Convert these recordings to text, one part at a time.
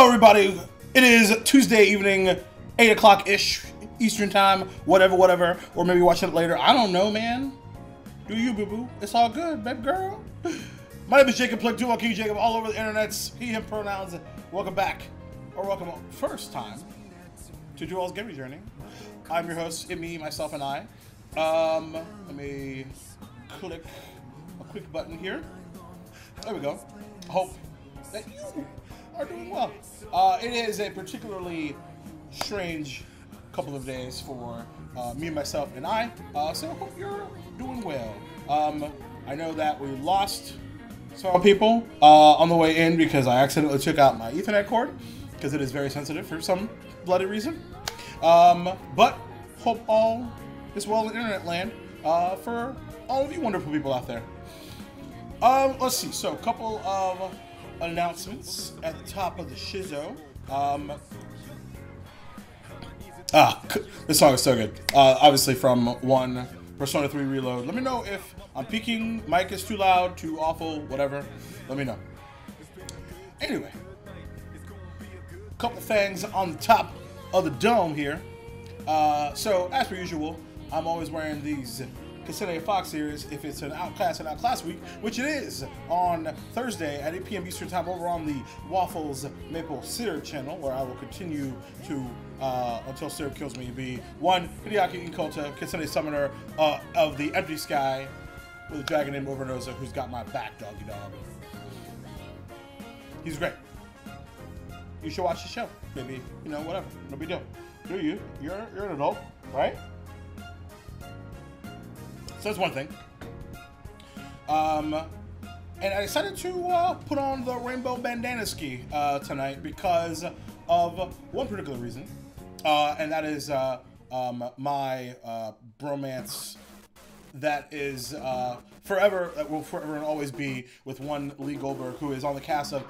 Hello, everybody. It is Tuesday evening, 8 o'clock ish Eastern Time, whatever, whatever. Or maybe watch it later. I don't know, man. Do you, boo boo? It's all good, baby girl. My name is Jacob Plick, Dual King Jacob, all over the internets. He, him pronouns. Welcome back, or welcome first time to Duval's Gaming Journey. I'm your host, it, me, myself, and I. Um, let me click a quick button here. There we go. Hope that you are doing well. Uh, it is a particularly strange couple of days for uh, me, myself, and I. Uh, so I hope you're doing well. Um, I know that we lost some people uh, on the way in because I accidentally took out my Ethernet cord because it is very sensitive for some bloody reason. Um, but hope all is well in internet land uh, for all of you wonderful people out there. Um, let's see. So, a couple of announcements at the top of the shizo. Um, ah, this song is so good. Uh, obviously from one Persona 3 Reload. Let me know if I'm peaking, mic is too loud, too awful, whatever. Let me know. Anyway, couple things on the top of the dome here. Uh, so, as per usual, I'm always wearing these Consider a Fox series if it's an Outclass and Outclass week, which it is on Thursday at 8 p.m. Eastern Time over on the Waffles Maple Syrup channel, where I will continue to, uh, until syrup kills me, be one Hideaki Inkota, Kitsune Summoner uh, of the Empty Sky, with a dragon named Overnosa who's got my back, doggy dog. He's great. You should watch the show. Maybe, you know, whatever. No big deal. Do you? You're, you're an adult, right? So that's one thing. Um, and I decided to uh, put on the rainbow bandana ski uh, tonight because of one particular reason, uh, and that is uh, um, my uh, bromance that is uh, forever, that will forever and always be with one Lee Goldberg, who is on the cast of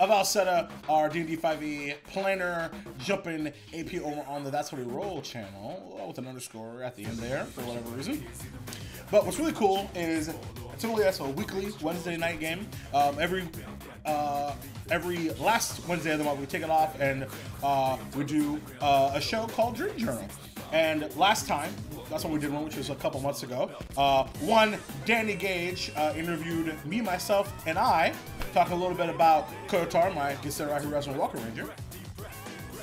Misfits of Alceta, our D&D 5e planner, jumping AP over on the That's What We Roll channel with an underscore at the end there for whatever reason. But what's really cool is typically that's a weekly Wednesday night game. Um, every uh, every last Wednesday of the month we take it off and uh, we do uh, a show called Dream Journal. And last time, that's when we did one, which was a couple months ago. Uh, one, Danny Gage uh, interviewed me, myself, and I, talking a little bit about Kotar, my Githzerai Horizon Walker Ranger.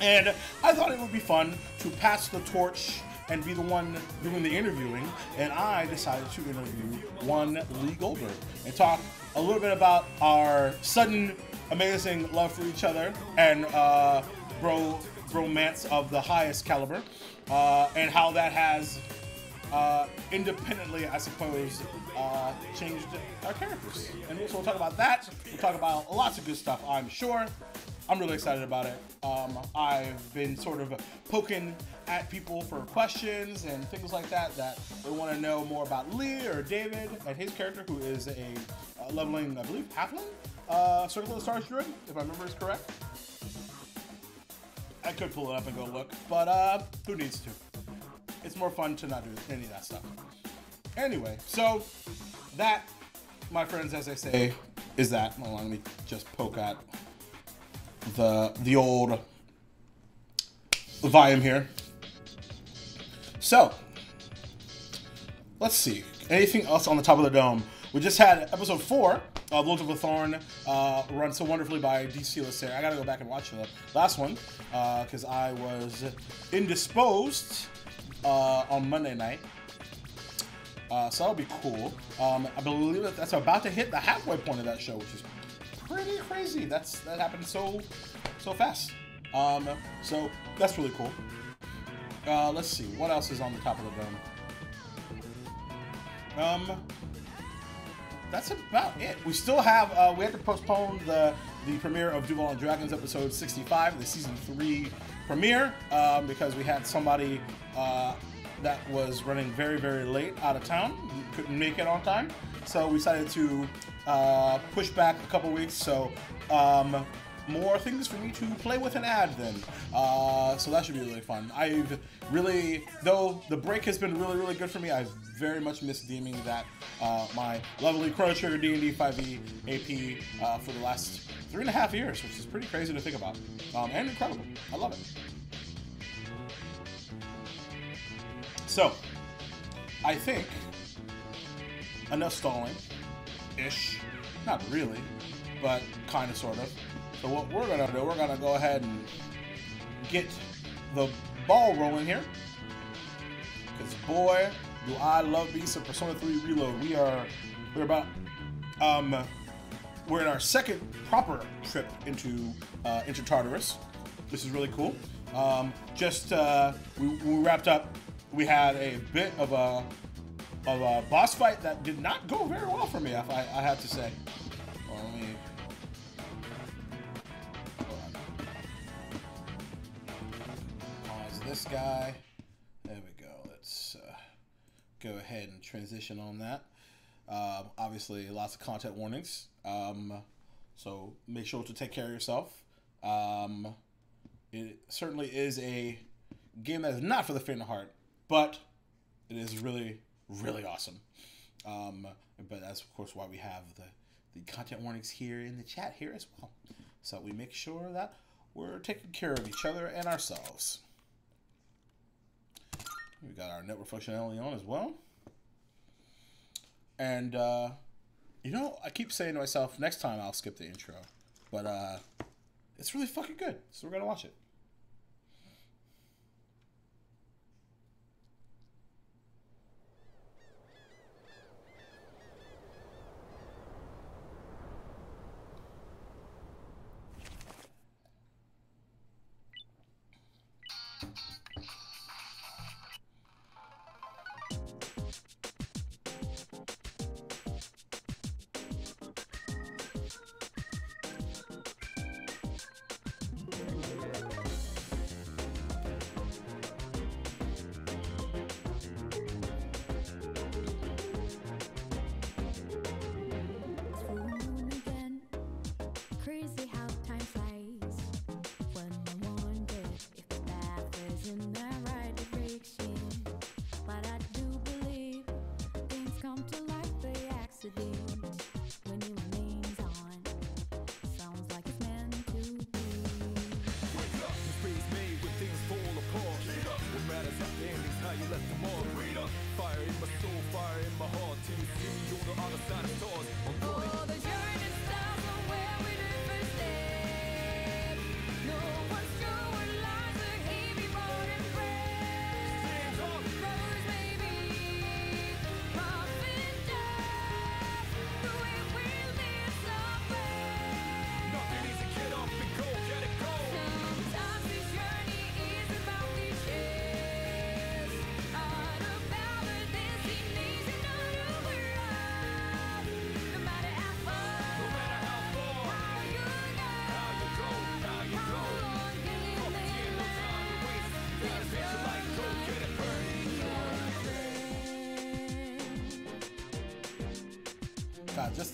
And I thought it would be fun to pass the torch and be the one doing the interviewing. And I decided to interview one Lee Goldberg and talk a little bit about our sudden amazing love for each other and uh, bro romance of the highest caliber, uh, and how that has uh, independently, I suppose, uh, changed our characters. And so we'll talk about that. We'll talk about lots of good stuff, I'm sure. I'm really excited about it. Um, I've been sort of poking at people for questions and things like that that they want to know more about Lee or David and his character, who is a uh, leveling, I believe, halfling, uh, Circle of the Stars druid, if I remember is correct. I could pull it up and go look, but uh, who needs to? It's more fun to not do any of that stuff. Anyway, so that, my friends, as I say, is that. On, let me just poke at the the old volume here. So, let's see. Anything else on the top of the dome? We just had episode four of Lords of the Thorn uh, run so wonderfully by DC Lacer. I gotta go back and watch the last one because uh, I was indisposed uh, on Monday night. Uh, so that'll be cool. Um, I believe that that's about to hit the halfway point of that show, which is pretty crazy. That's that happened so so fast. Um, so that's really cool. Uh, let's see what else is on the top of the dome. Um, that's about it. We still have uh, we had to postpone the the premiere of Duval and Dragons episode 65, the season three premiere, um, because we had somebody uh, that was running very very late out of town, couldn't make it on time, so we decided to uh, push back a couple weeks. So um, more things for me to play with and add then. Uh, so that should be really fun. I've really, though the break has been really, really good for me, I've very much missed DMing that uh, my lovely Chrono Trigger D&D 5e AP uh, for the last three and a half years, which is pretty crazy to think about. Um, and incredible. I love it. So, I think enough stalling ish. Not really, but kind of, sort of. So what we're gonna do, we're gonna go ahead and get the ball rolling here. Cause boy, do I love me some Persona 3 Reload. We are we're about um we're in our second proper trip into uh, into Tartarus. This is really cool. Um, just uh, we, we wrapped up. We had a bit of a of a boss fight that did not go very well for me. I, I have to say. Well, let me. Pause this guy. There we go. Let's uh, go ahead and transition on that. Um, obviously, lots of content warnings. Um, so make sure to take care of yourself. Um, it certainly is a game that is not for the faint of heart, but it is really, really awesome. Um, but that's of course why we have the the content warnings here in the chat here as well, so we make sure that we're taking care of each other and ourselves. We got our network functionality on as well. And, uh, you know, I keep saying to myself, next time I'll skip the intro. But, uh, it's really fucking good. So we're going to watch it.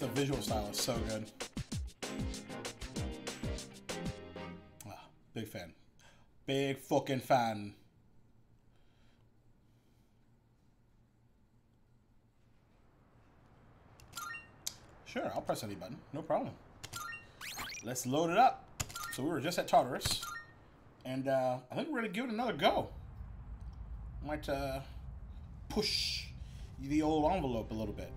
The visual style is so good. Ah, big fan. Big fucking fan. Sure, I'll press any button. No problem. Let's load it up. So we were just at Tartarus. And uh, I think we're going to give it another go. Might uh, push the old envelope a little bit.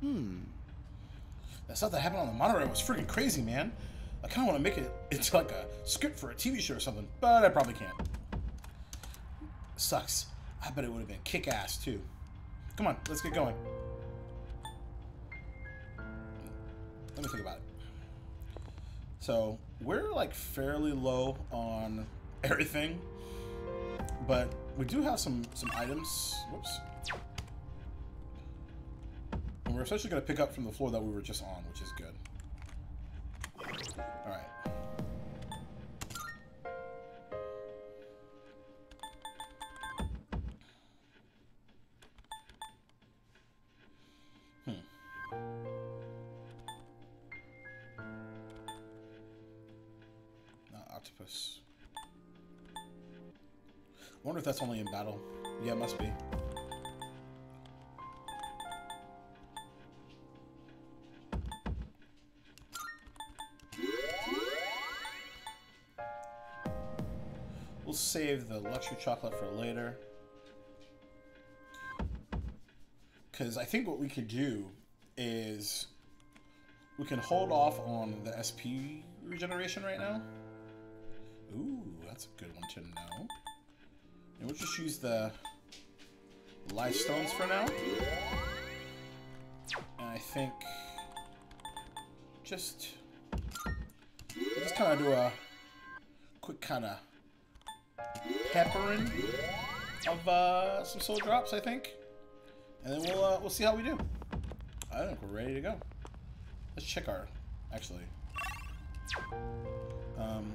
Hmm. That stuff that happened on the monorail was freaking crazy, man. I kind of want to make it into like a script for a TV show or something, but I probably can't. Sucks. I bet it would have been kick-ass, too. Come on, let's get going. Let me think about it. So, we're like fairly low on everything, but we do have some, some items. Whoops. And we're essentially going to pick up from the floor that we were just on, which is good. Alright. Hmm. Not octopus. I wonder if that's only in battle. Yeah, it must be. Save the luxury chocolate for later. Because I think what we could do is we can hold off on the SP regeneration right now. Ooh, that's a good one to know. And we'll just use the life stones for now. And I think just just kind of do a quick kind of peppering of uh, some soul drops, I think, and then we'll uh, we'll see how we do. I think we're ready to go. Let's check our actually. Um,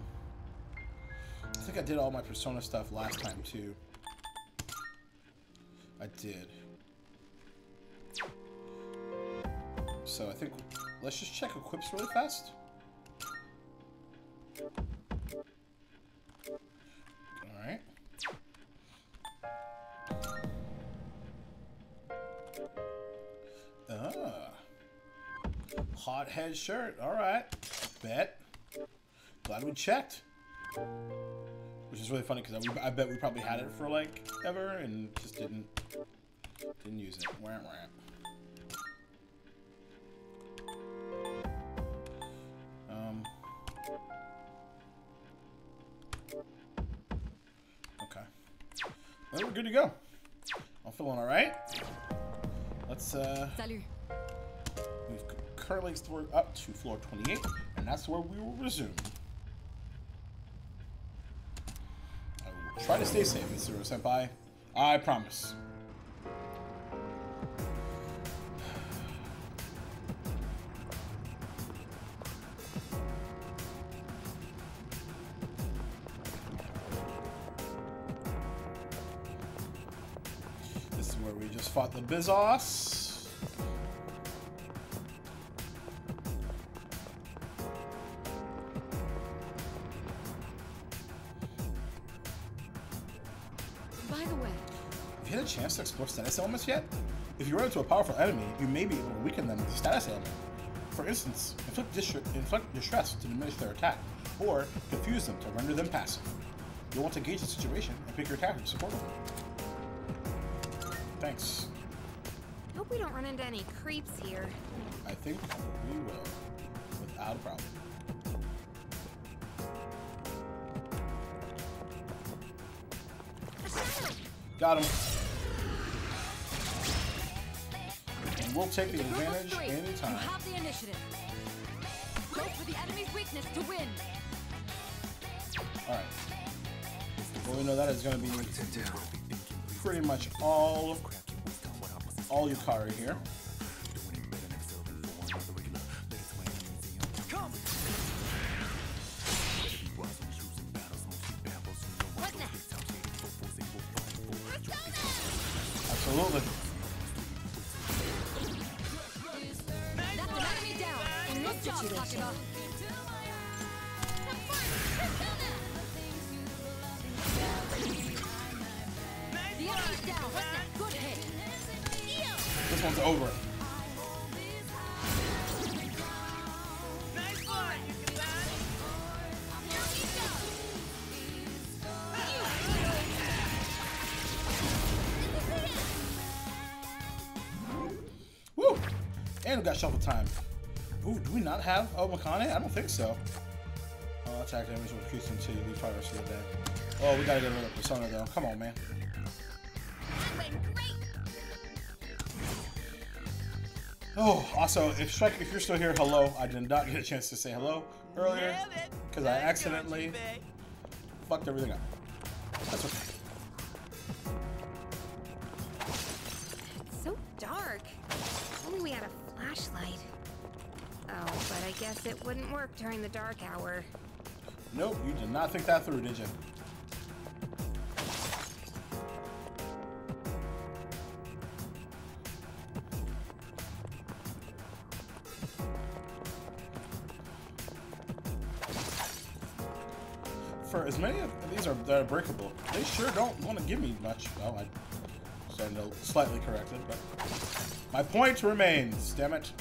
I think I did all my Persona stuff last time too. I did. So I think let's just check equips really fast. Ah. Hot head shirt. Alright. Bet. Glad we checked. Which is really funny because I, I, bet we probably had it for like ever and just didn't didn't use it. Um. Okay. Well, we're good to go. I'm feeling all right. Let's uh. Salut. We've currently explored up to floor 28, and that's where we will resume. I will try to stay safe, Mitsuru Senpai. I promise. Just fought the Bizos. By the way, Have you had a chance to explore status elements yet? If you run into a powerful enemy, you may be able to weaken them with a status element. For instance, inflict, inflict distress to diminish their attack, or confuse them to render them passive. You'll want to gauge the situation and pick your attacker to support them. Thanks. hope we don't run into any creeps here. I think we will, without a problem. Got him. And we'll take the Group of advantage three, You anytime. have the initiative. Go for the enemy's weakness to win. Alright. Well, we know that is going to be pretty much all, all Yukari here. Makane? I don't think so. Oh, attack damage will increase until you leave the rest of the day. Oh, we gotta get rid of Persona though. Come on, man. Oh, also, if Strike, if you're still here, hello. I did not get a chance to say hello earlier because I accidentally fucked everything up. Not think that through, did you? for as many of these are that are breakable, they sure don't want to give me much. Well, I stand slightly corrected, but my point remains. Damn it.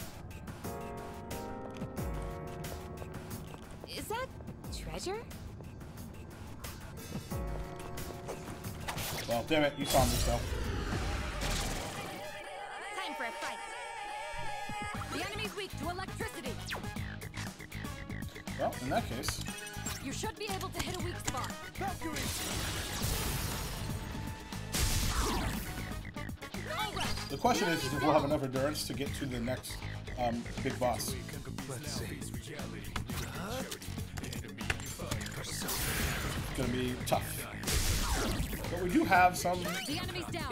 Damn it, you saw me, so. Time for a fight. The enemy's weak to electricity. Well, in that case, You should be able to hit a weak spot. the question is, is if we'll have enough endurance to get to the next um, big boss. Let's see. It's gonna be tough. We do have some.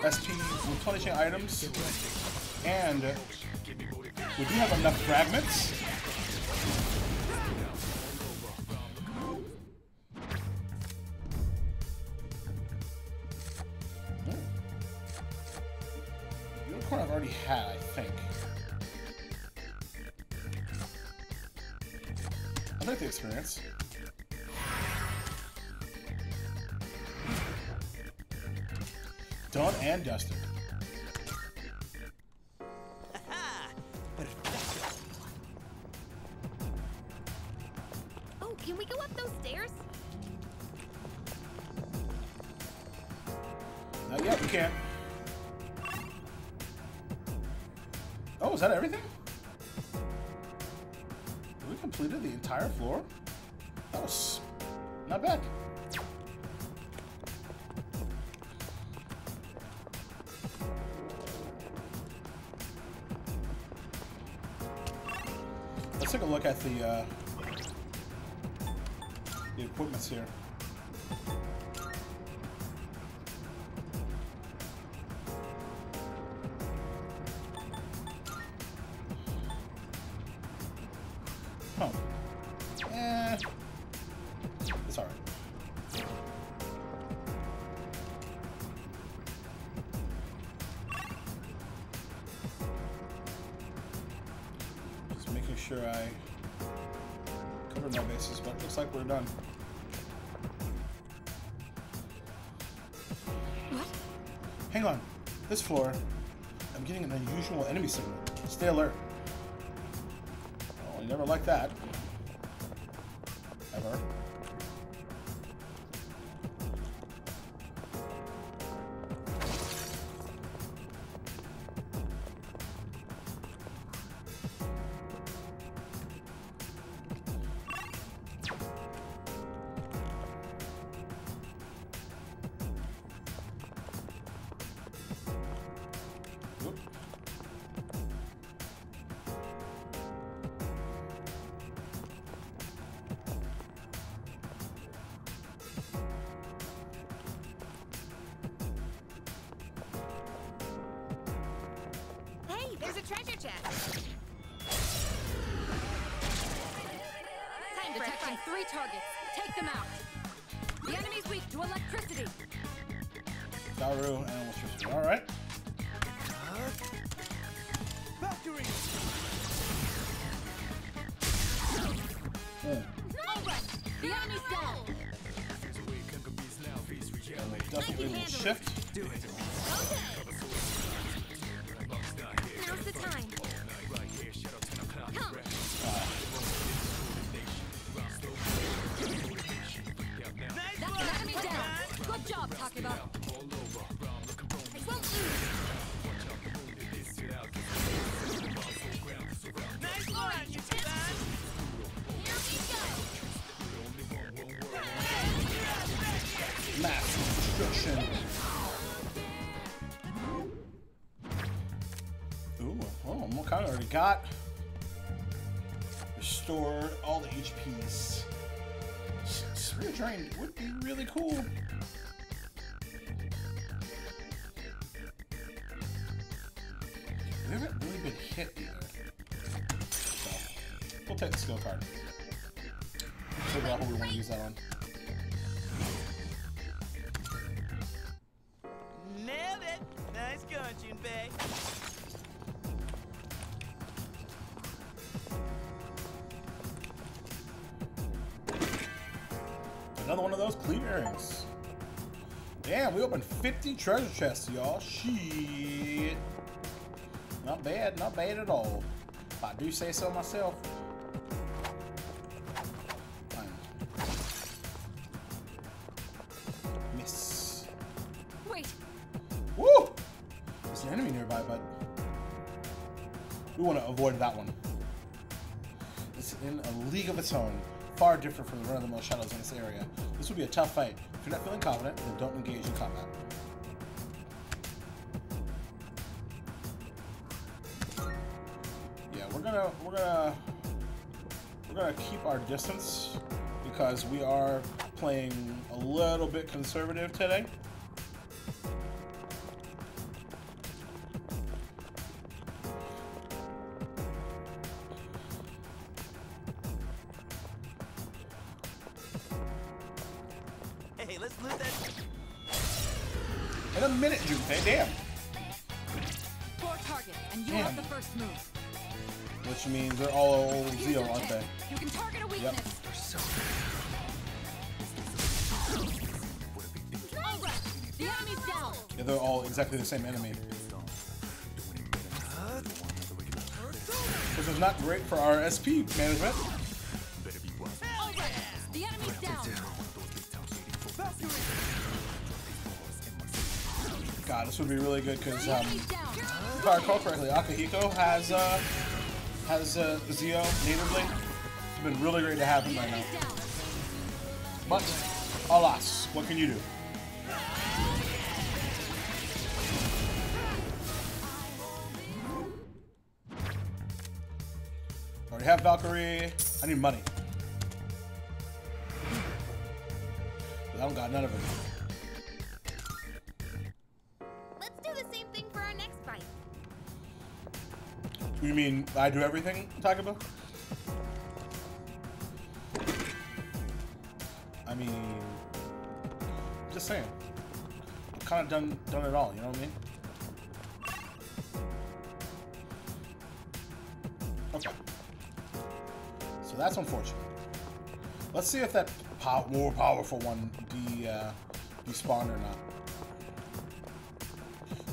SP replenishing items, and we do have enough fragments. Can we go up those stairs? Not yet, we can't. Oh, is that everything? We completed the entire floor? That was not bad. Let's take a look at the uh, equipments here. I'm getting an unusual enemy signal. Stay alert. Oh, I never like that. Got? Restore all the HPs. Spirit Drain would be really cool. We haven't really been hit either. So, we'll take the skill card. Figure out who we want to use that on. Those earrings. Damn, we opened 50 treasure chests, y'all. Shit. Not bad, not bad at all. If I do say so myself. Miss. Wait, Woo! There's an enemy nearby, but we want to avoid that one. It's in a league of its own, far different from the run-of-the-mill shadows in this area. This will be a tough fight. If you're not feeling confident, then don't engage in combat. Yeah, we're gonna we're gonna we're gonna keep our distance because we are playing a little bit conservative today. The same enemy. Which is not great for our SP management. God, this would be really good because, um, if I recall correctly, Akihiko has uh, has uh, Zio natively. It's been really great to have him right now. But, alas, what can you do? I need money. I don't got none of it. Let's do the same thing for our next fight. You mean I do everything, Takeba? I mean, just saying. I've kind of done done it all. You know what I mean? That's unfortunate. Let's see if that pow- more powerful one de uh, despawned or not.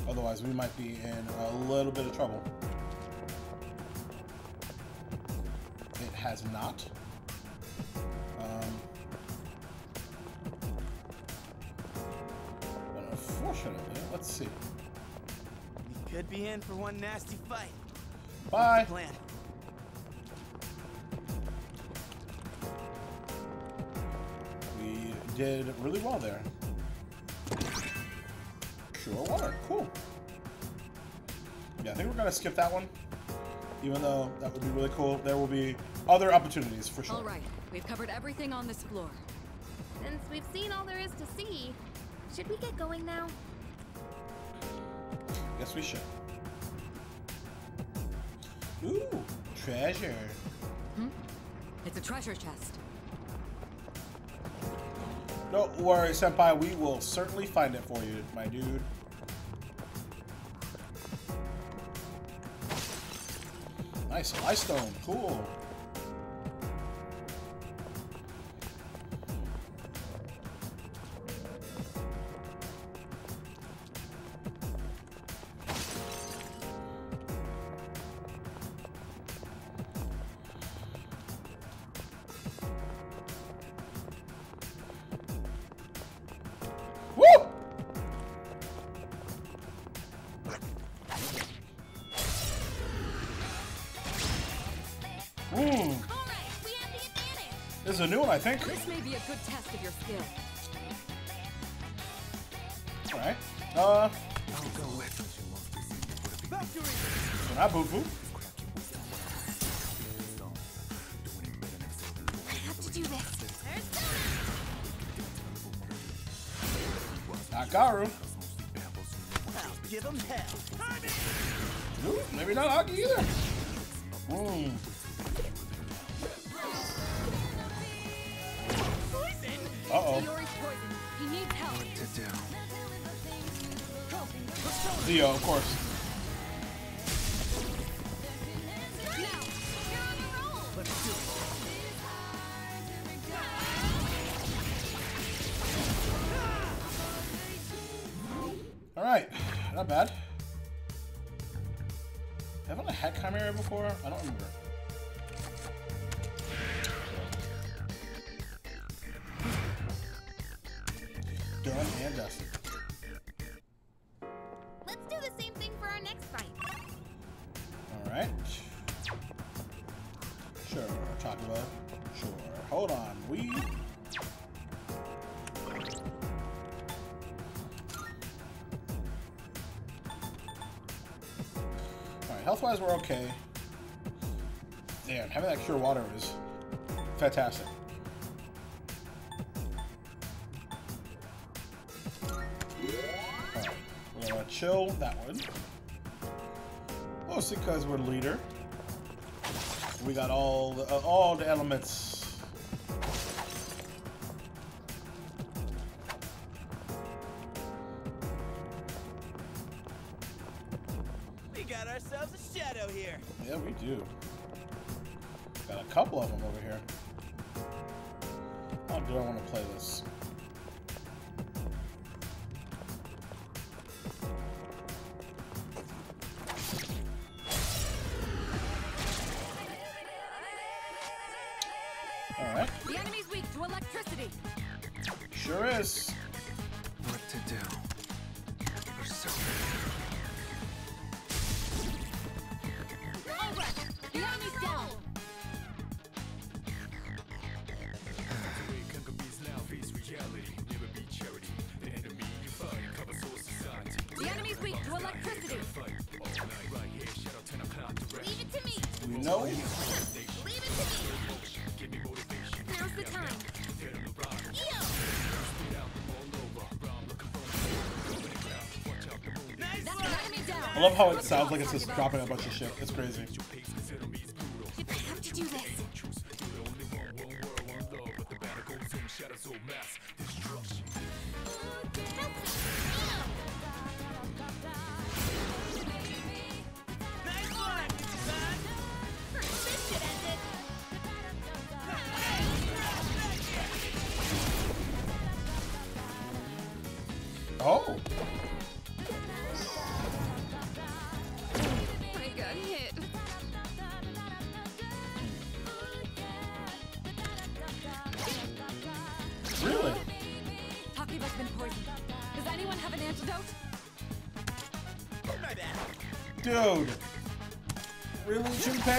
Otherwise, we might be in a little bit of trouble. It has not. Um, but unfortunately, let's see. We could be in for one nasty fight. Bye. Plan. Did really well there. Cure water, cool. Yeah, I think we're gonna skip that one. Even though that would be really cool, there will be other opportunities for sure. All right, we've covered everything on this floor. Since we've seen all there is to see, should we get going now? Yes, we should. Ooh, treasure. Hmm? It's a treasure chest. Don't worry, Senpai. We will certainly find it for you, my dude. Nice ice stone. Cool. Zio, of course. Alright, health wise, we're okay. Damn, having that cure water is fantastic. Chill that one. Mostly because we're leader. We got all the, uh, all the elements. I love how it sounds like it's just dropping a bunch of shit. It's crazy. I have to do this.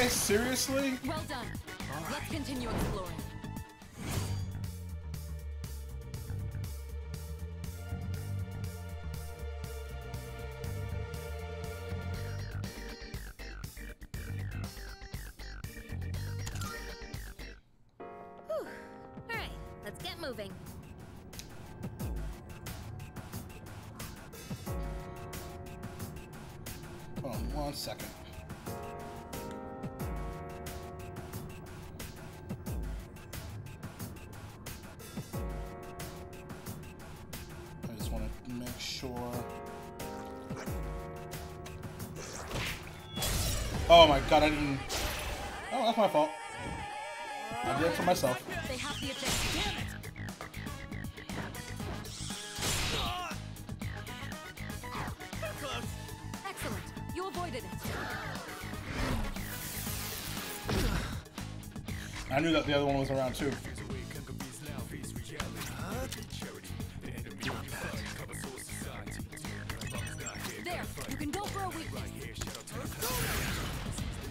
Junpei? Seriously? Well god, I didn't. Oh, that's my fault. I did it for myself. They have the objective. Damn it. Close. Excellent. You avoided it. I knew that the other one was around too.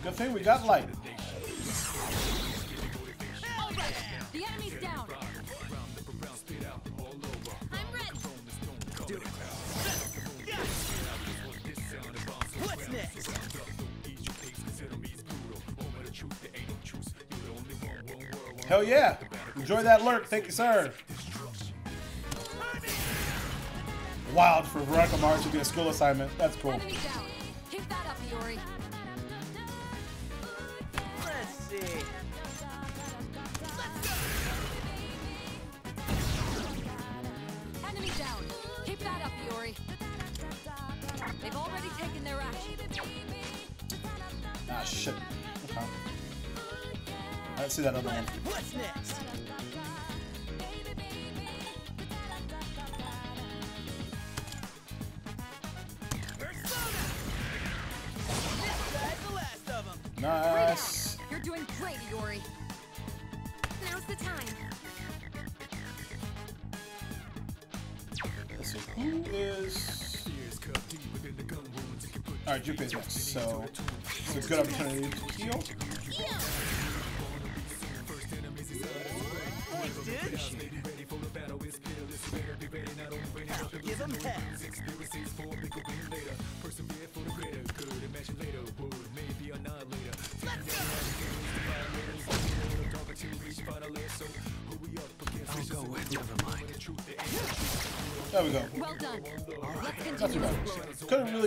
Good thing we got light. All right. The enemy's down. I'm ready. What's next? Hell yeah! Enjoy that lurk, thank you, sir. Wild for Veronica Mars to be a school assignment. That's cool.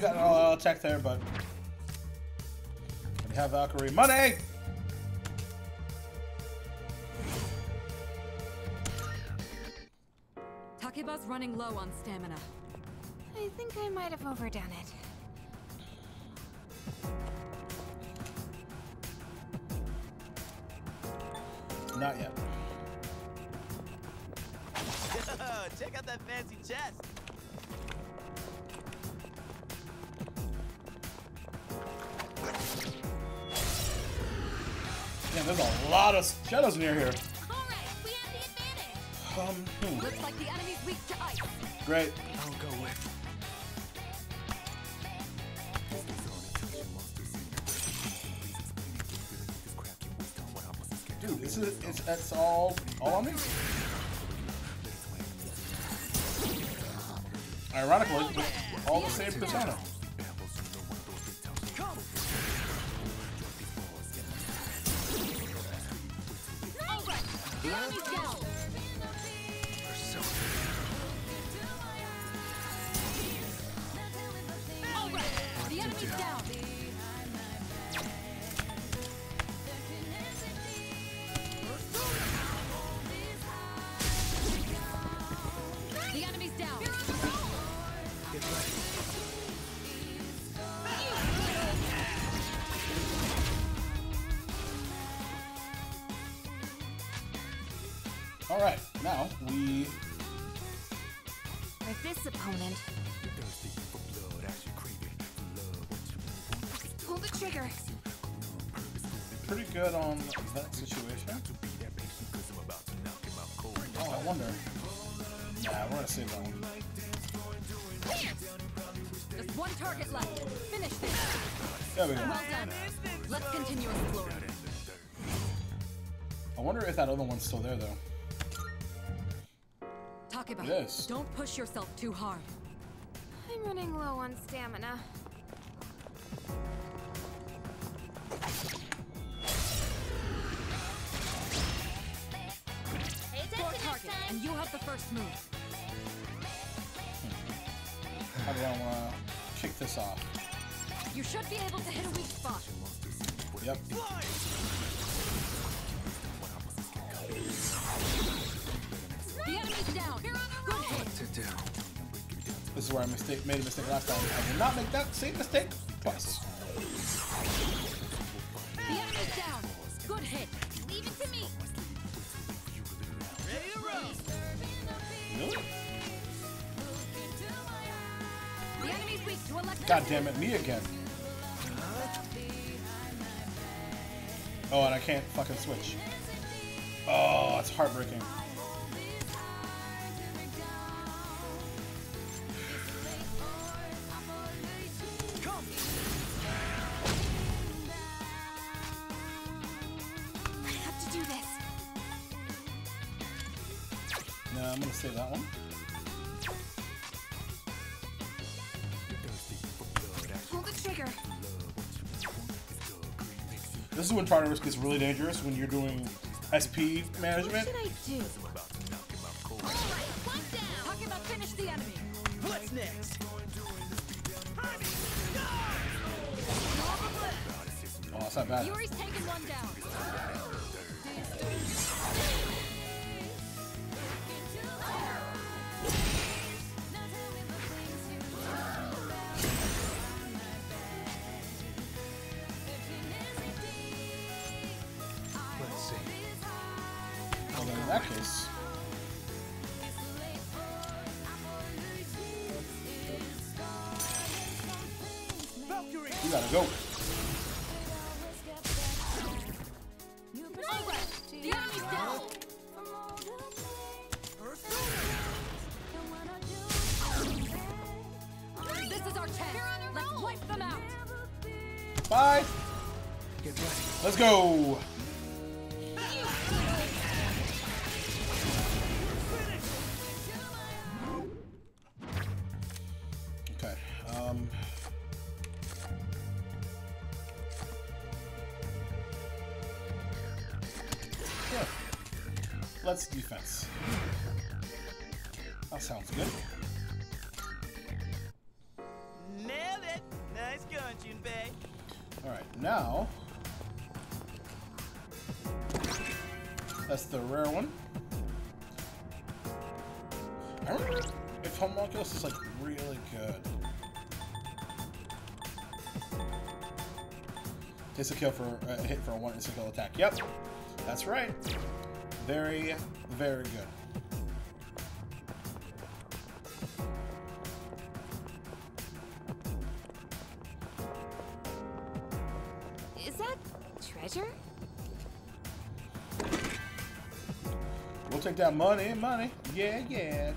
Could have really gotten all attack there, but we have Valkyrie money. Takeba's running low on stamina. I think I might have overdone it. Shadows near here. Alright, we have the advantage. Um, hmm. Looks like the enemy's weak to ice. Great. I'll go with. Dude, this is it's it's all all on me. Ironically, all the same persona. Good on that situation. Oh, I wonder. Nah, we're gonna save that one. Just one target left. Finish this. There we go. Well done. Let's continue exploring. I wonder if that other one's still there though. Takeba, Yes. don't push yourself too hard. I'm running low on stamina. And you have the first move. How do I wanna kick this off? You should be able to hit a weak spot. Yep. The enemy's down. Good hit. To do. This is where I mistake made a mistake last time. I did not make that same mistake twice. God damn it, me again. Oh, and I can't fucking switch. Oh, it's heartbreaking. This is when trying to risk gets really dangerous when you're doing SP management. What should I do? The enemy. What's next? Oh, that's not bad. Yuri's taken one down. Go. If is like really good. Takes a kill for a hit for a one instant kill attack. Yep, that's right. Very, very good. Is that treasure? We'll take that money, money. Yeah, yeah.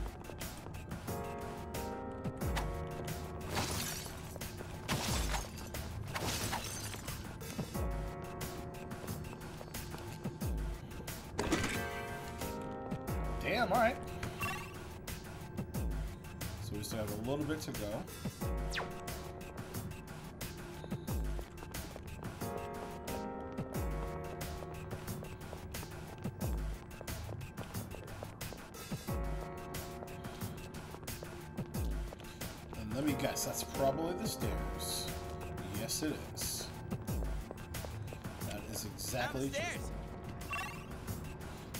Is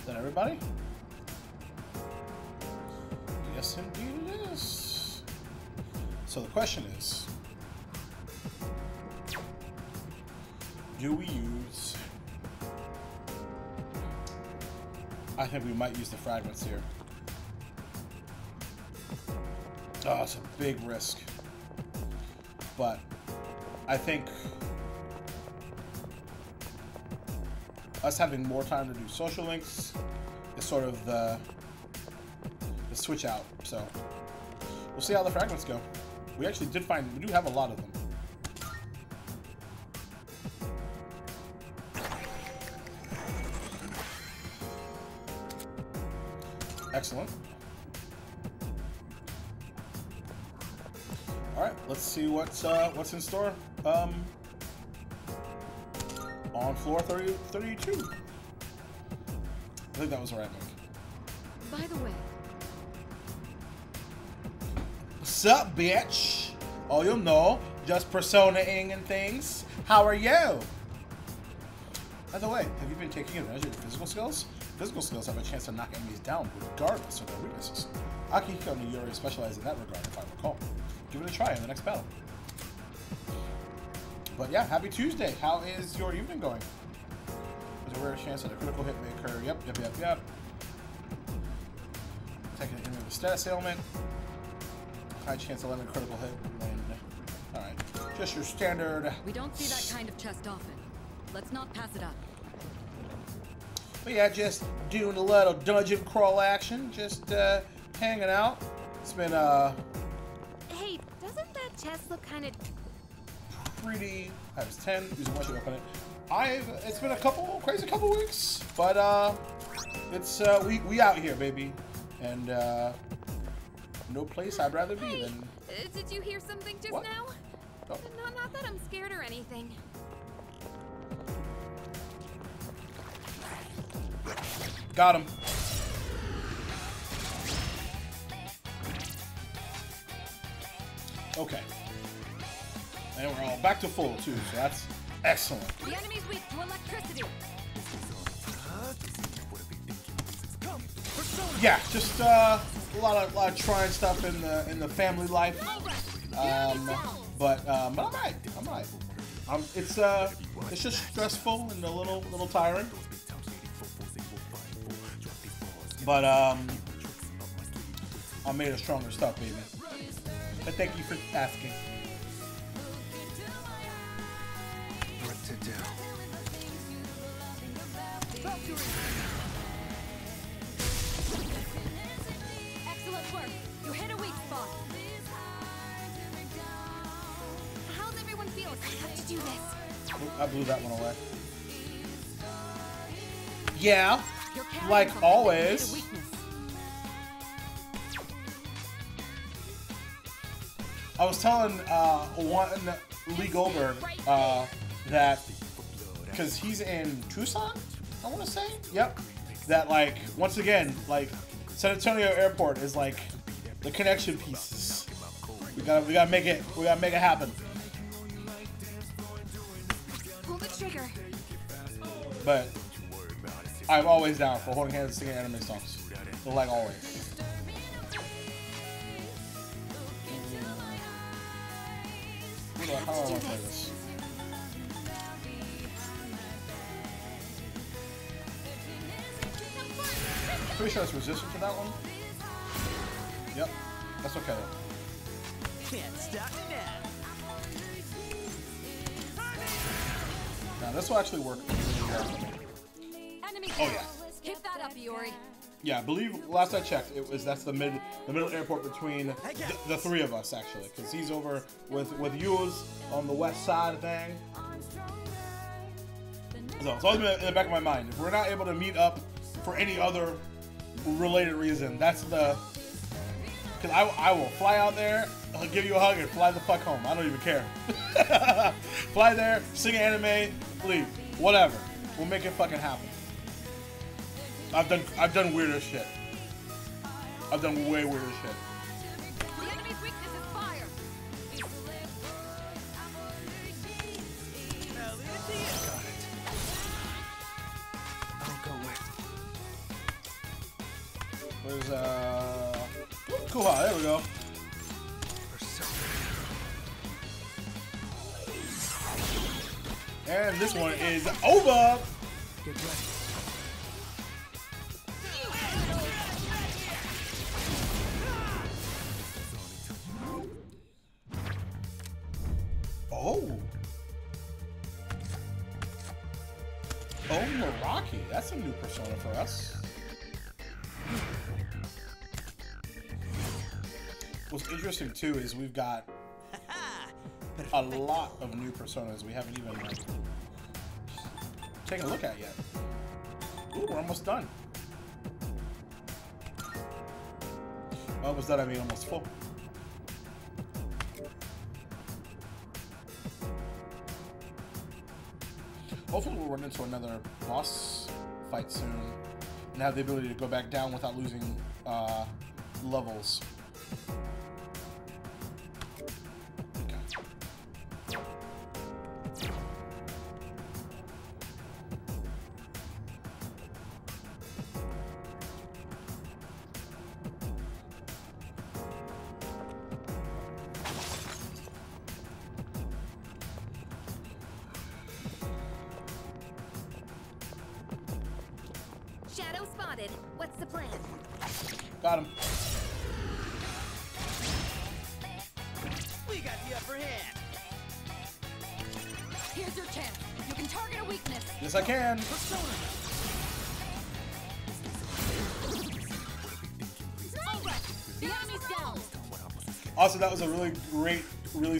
that everybody? Yes, indeed it is. So the question is, do we use... I think we might use the fragments here. Oh, it's a big risk. But I think us having more time to do social links is sort of the, the switch out. So we'll see how the fragments go. We actually did find, we do have a lot of them. Excellent. All right, let's see what's uh, what's in store. Um, on floor 30, 32. I think that was the right move. By the way, What's up, bitch? Oh, you know, just persona-ing and things. How are you? By the way, have you been taking advantage of your physical skills? Physical skills have a chance to knock enemies down regardless of their weaknesses. Akihiko and Yuri specialize in that regard, if I recall. Give it a try in the next battle. But yeah, happy Tuesday. How is your evening going? There's a rare chance that a critical hit may occur. Yep, yep, yep, yep. Taking an enemy with status ailment. High chance of landing a critical hit. Alright. Just your standard. we don't see that kind of chest often. Let's not pass it up. But yeah, just doing a little dungeon crawl action. Just uh, hanging out. It's been uh, 3D times 10 using my open it. I've it's been a couple crazy couple weeks, but uh, it's uh, we we out here, baby, and uh, no place I'd rather hey, be than. Uh, did you hear something just what? now? Oh. Not, not that I'm scared or anything. Got him. Okay. And we're all back to full too, so that's excellent. The enemy's weak to electricity. Yeah, just uh, a lot of lot of trying stuff in the in the family life. All right. The enemy's Um, but um, but I'm alright. I'm alright. Um, it's uh, it's just stressful and a little little tiring. But um, I'm made a stronger stuff, baby. But thank you for asking. Excellent work. You hit a weak spot. How's everyone feeling? I have to do this. I blew that one away. Yeah, like always. hit a weakness. I was telling uh, one Lee Goldberg uh, that because he's in Tucson, I want to say. Yep. That like once again, like San Antonio Airport is like the connection pieces. We gotta we gotta make it we gotta make it happen. Pull the trigger. But I'm always down for holding hands and singing anime songs. Like always. Who the hell I play this? Pretty sure it's resistant to that one. Yep. That's okay. Can't stop now. Now this will actually work really well for me. Enemy Oh, yeah. Keep that up, Yuri. Yeah, I believe last I checked, it was that's the mid the middle airport between the, the three of us actually, because he's over with with yours on the west side of thing. So it's always been in the back of my mind. If we're not able to meet up for any other related reason, that's the because I, I will fly out there, I'll give you a hug, and fly the fuck home. I don't even care. fly there, sing anime, leave, whatever. We'll make it fucking happen. I've done I've done weirder shit. I've done way weirder shit. Where's uh cool there we go. And this one is over. Is we've got a lot of new personas we haven't even like, taken a look at yet. Ooh, we're almost done. Almost done, I mean almost full. Hopefully we'll run into another boss fight soon and have the ability to go back down without losing uh, levels.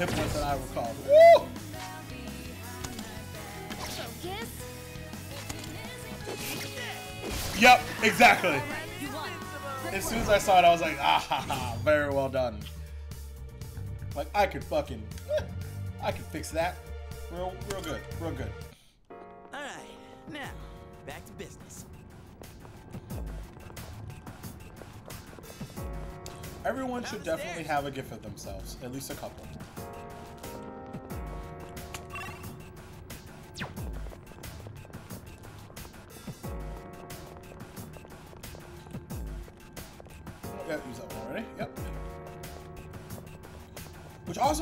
hit points than I recall. Woo! Focus. Yep, exactly. As soon as I saw it, I was like, ah, ha, ha, very well done. Like, I could fucking, I could fix that. Real, real good, real good. All right, now back to business. Everyone should definitely have a gift of themselves, at least a couple.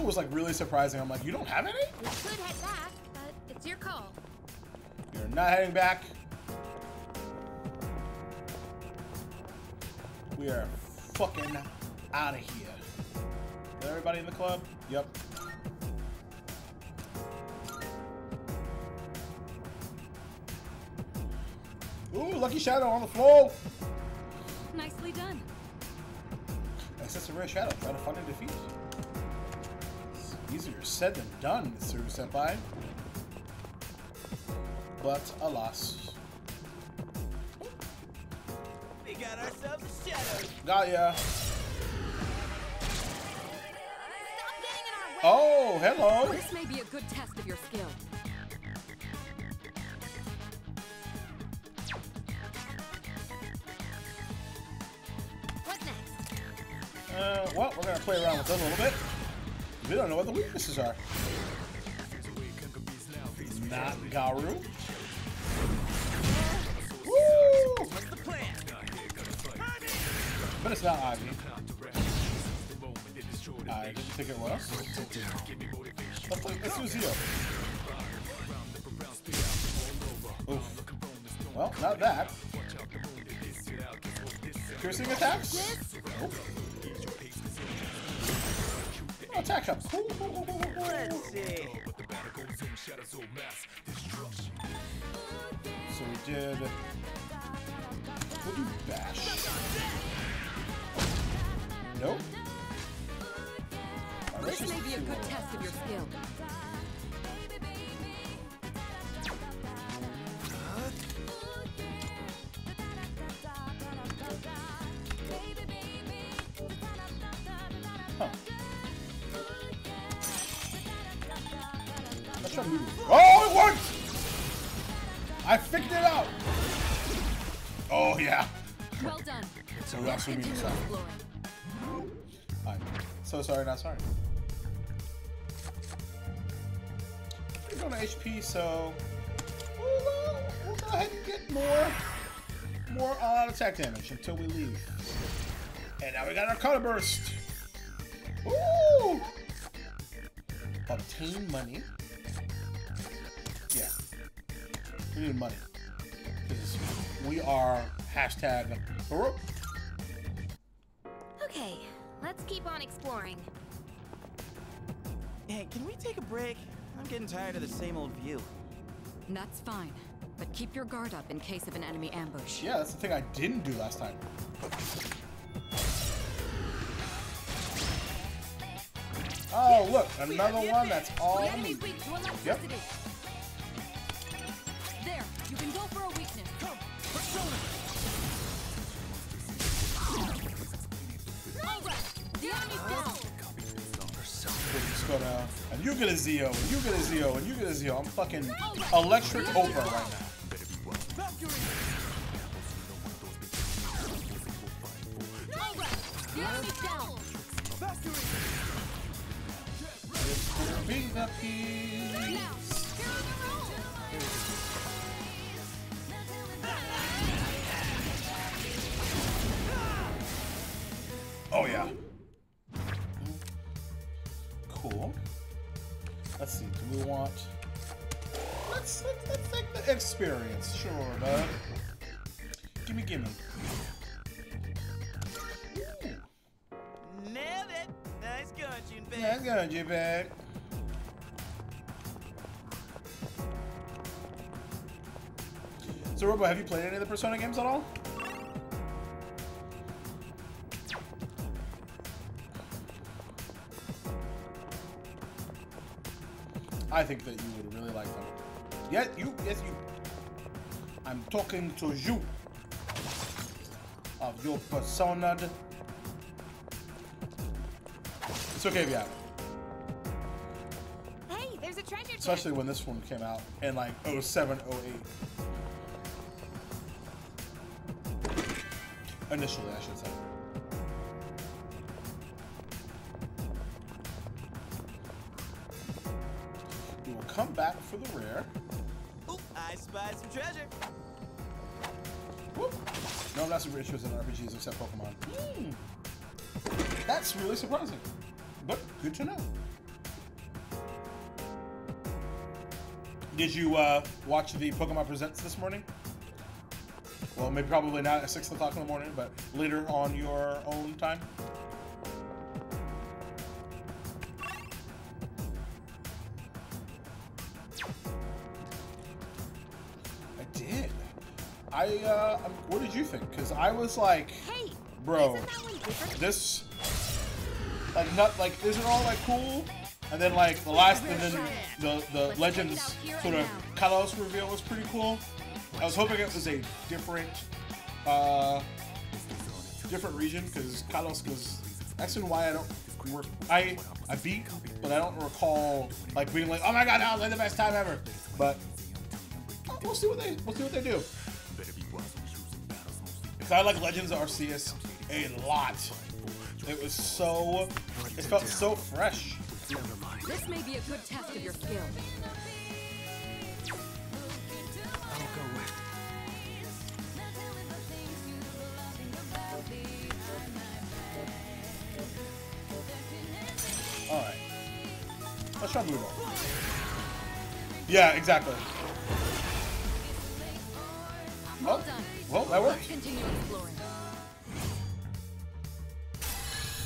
Was like really surprising. I'm like, you don't have any? We could head back, but it's your call. You're not heading back. We are fucking out of here. Is everybody in the club? Yep. Ooh, Lucky Shadow on the floor. Nicely done. Access a rare shadow. Try to find and defeat. It's easier said than done, Mitsuru Senpai. But alas. We got ourselves a shadow. Got ya. Stop getting in our way. Oh, hello. This may be a good test of your skill. What's next? Uh, well, we're gonna play around with them a little bit. Don't know what the weaknesses are. Not Garu. But it's not Ivy. Uh, I didn't think it was. Let's, play- let's. Oof. Well, not that. Piercing attacks? Nope. Cool. Let's see. So we did. We'll do bash. Nope. This may be a good test of your skill. So we also need to stop. exploring. I'm so sorry, not sorry. We're going to HP, so we'll, uh, we'll go ahead and get more, more uh, attack damage until we leave. And now we got our color burst. Ooh! Obtain money. Yeah, we need money because we are hashtag. Okay, on exploring. Hey, can we take a break? I'm getting tired of the same old view. That's fine. But keep your guard up in case of an enemy ambush. Yeah, that's the thing I didn't do last time. Oh, look, another one that's all The enemy's weak to electricity. There, you can go for a weakness. All and you get a Zio, and you get a Zio, and you get a Zio. I'm fucking electric Oprah right now. Oh yeah. Cool. Let's see. Do we want? Let's let's, let's take the experience. Sure, bud. Gimme, gimme. Nailed it. Nice going, Junpei. Gonna get back. So, Robo, have you played any of the Persona games at all? I think that you would really like them. Yes, you. Yes, you. I'm talking to you. Of your persona. It's okay if you haven't. Hey, there's a treasure. Especially when this one came out in like 07, 08. Initially, I should say. Some treasure. Whoop. No, I'm not super interested in RPGs except Pokemon. Hmm. That's really surprising. But good to know. Did you uh, watch the Pokemon Presents this morning? Well, maybe probably not at 6 o'clock in the morning, but later on your own time? Uh, what did you think? Because I was like, Hey, bro, isn't that one different? this, like, not, like, isn't it all, like, cool? And then, like, the last, and then the, the Legends sort of Kalos reveal was pretty cool. I was hoping it was a different, uh, different region, because Kalos was, X and Y I don't, I, I beat, but I don't recall, like, being like, oh my god, that was like the best time ever. But, we'll see what they, we'll see what they do. I like Legends Arceus a lot. It was so, it felt so fresh. This may be a good test of your skill. I'll go with. All right, let's try blue ball. Yeah, exactly. Oh. Well, that worked. Continue exploring.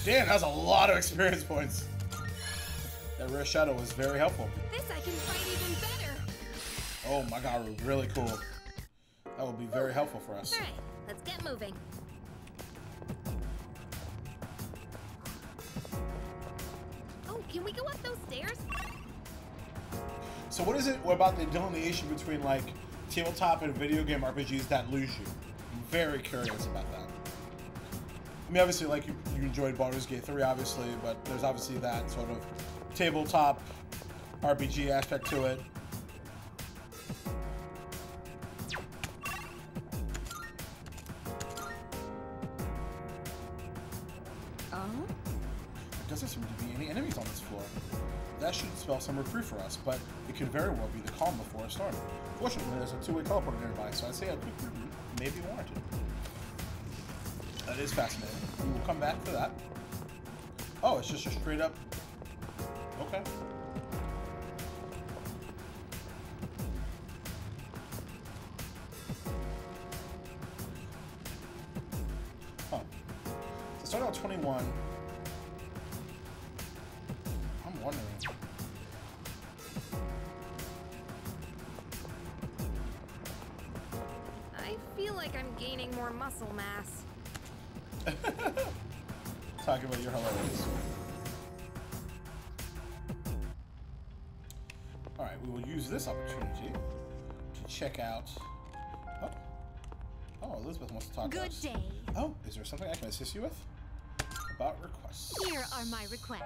Damn, that's a lot of experience points. That rare shadow was very helpful. This I can fight even better. Oh my god, really cool. That will be very helpful for us. All right, let's get moving. Oh, can we go up those stairs? So what is it what about the delineation between like tabletop and video game RPGs that lose you? I'm very curious about that. I mean, obviously, like you, you enjoyed Baldur's Gate 3, obviously, but there's obviously that sort of tabletop RPG aspect to it. Uh-huh. Oh? There doesn't seem to be any enemies on this floor. That should spell some reprieve for us, but it could very well be the calm before a storm. Fortunately, there's a two-way teleporter nearby, so I'd say a quick reboot may be warranted. That is fascinating. We will come back for that. Oh, it's just a straight up. Okay. Huh. So start out 21. Gaining more muscle mass. Talking about your hilarious. Alright, we will use this opportunity to check out. Oh, oh Elizabeth wants to talk to Good us. day. Oh, is there something I can assist you with? About requests. Here are my requests.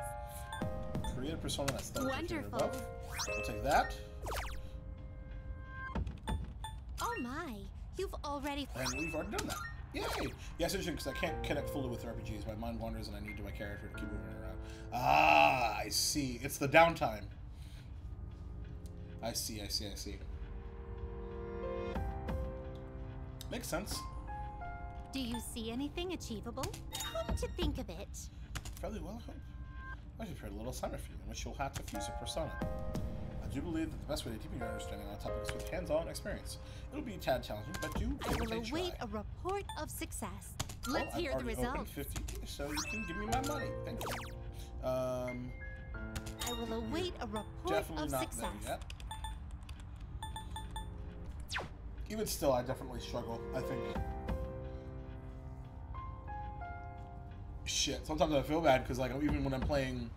Create a persona that's Wonderful. We'll take that. Oh my, you've already. And we've already done that. Yay! Yes, it's because I can't connect fully with RPGs. My mind wanders and I need to my character to keep moving around. Ah, I see. It's the downtime. I see, I see, I see. Makes sense. Do you see anything achievable? Come to think of it. Fairly well, I hope. I should prepare a little assignment for you in which you'll have to fuse a persona. I do believe that the best way to deepen your understanding on topics with hands-on experience. It'll be a tad challenging, but do I will a await a report of success. Let's I've hear the results. 50, so you can give me my money. Thank you. Um, I will await a report of success. Even still, I definitely struggle. I think. Shit. Sometimes I feel bad because, like, even when I'm playing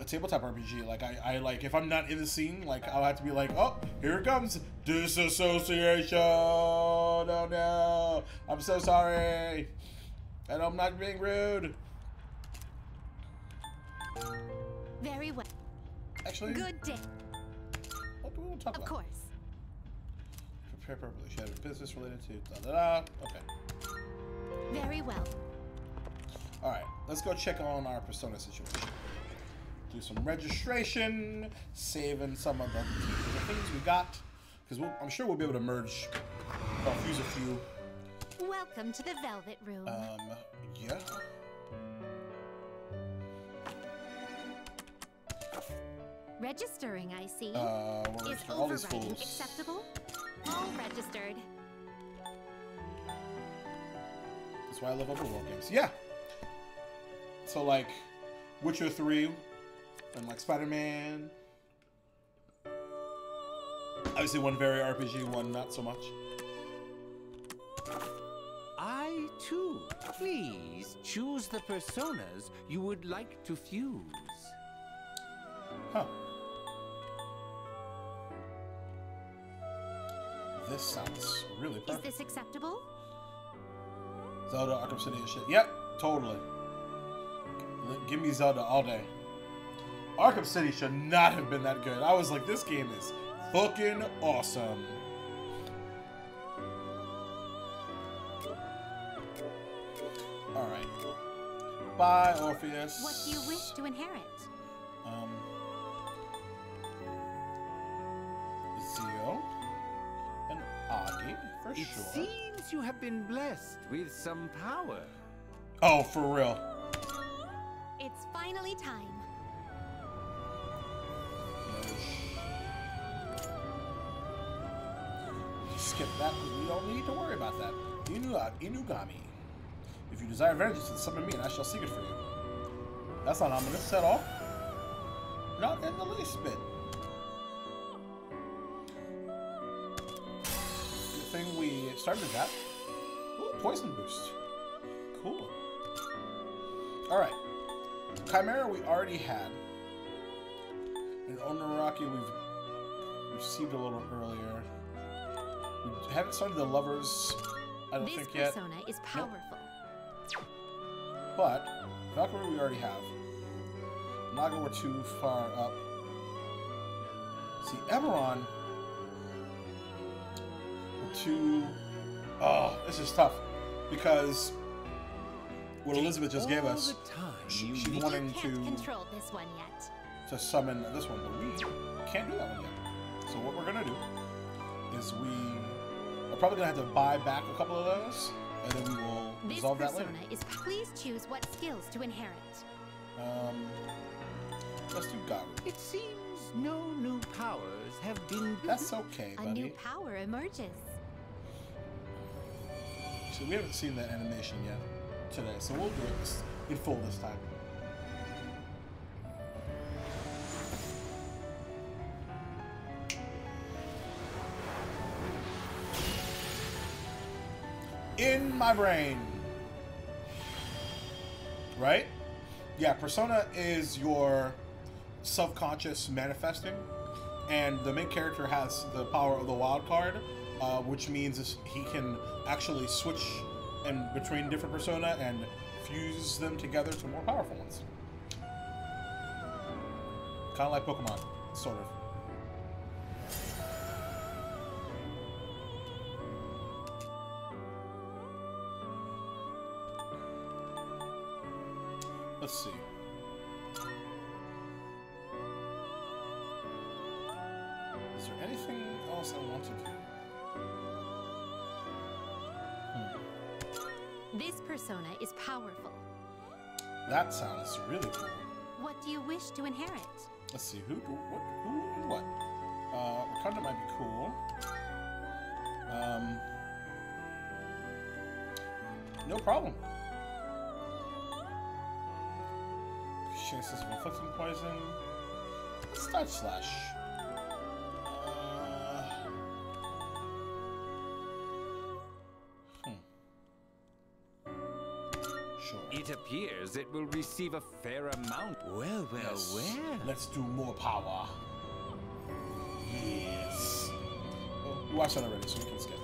a tabletop RPG. Like I, I like if I'm not in the scene, like I'll have to be like, oh, here it comes, disassociation. Oh no, I'm so sorry, and I'm not being rude. Very well. Actually, Good day. What do we want to talk Of about? course. Prepare properly. She had a business related to da da da. Okay. Very well. All right, let's go check on our persona situation. Do some registration, saving some of the, the things we got, because we'll, I'm sure we'll be able to merge, or fuse a few. Welcome to the Velvet Room. Um, yeah. Registering, I see. Uh, Is registering all these overwriting acceptable? All registered. That's why I love open world games. Yeah. So like, Witcher three, and like Spider Man. Obviously, one very RPG, one not so much. I too. Please choose the personas you would like to fuse. Huh. This sounds really Is this acceptable? Zelda, Arkham City and shit. Yep, totally. Give me Zelda all day. Arkham City should not have been that good. I was like, this game is fucking awesome. Alright. Bye, Orpheus. What do you wish to inherit? Um, Zio and Agi, for It sure. seems you have been blessed with some power. Oh, for real. It's finally time. Skip that. because We don't need to worry about that. Inu Inugami. If you desire vengeance, then summon me, and I shall seek it for you. That's not ominous at all. Not in the least bit. Good thing we started that. Ooh, poison boost. Cool. Alright. Chimera we already had. And Onmoraki we've received a little earlier. We haven't started the lovers, I don't This think yet. This persona is powerful. But Valkyrie we already have. Naga we're too far up. See, Eberron we're too. Oh, this is tough because what Elizabeth just gave us she- she's wanting to control this one yet. To summon this one, but we can't do that one yet. So what we're gonna do is we are probably gonna have to buy back a couple of those, and then we will This resolve that persona later. is. Please choose what skills to inherit. Um, let's do Garu. It seems no new powers have been. That's okay, buddy. A new power emerges. So we haven't seen that animation yet today, so we'll do it this- in full this time. In my brain. Right? Yeah, persona is your subconscious manifesting, and the main character has the power of the wild card, uh, which means he can actually switch in between different persona and fuse them together to more powerful ones. Kind of like Pokemon, sort of. Let's see. Is there anything else I want to do? This persona is powerful. That sounds really cool. What do you wish to inherit? Let's see, who, what, who, and what? Uh, Wakanda might be cool. Um, no problem. Chances of inflicting poison. Let's touch slash. Uh, hmm. Sure. It It appears it will receive a fair amount. Well, well, Yes. well. Let's do more power. Yes. Oh, you watched that already, so we can skip.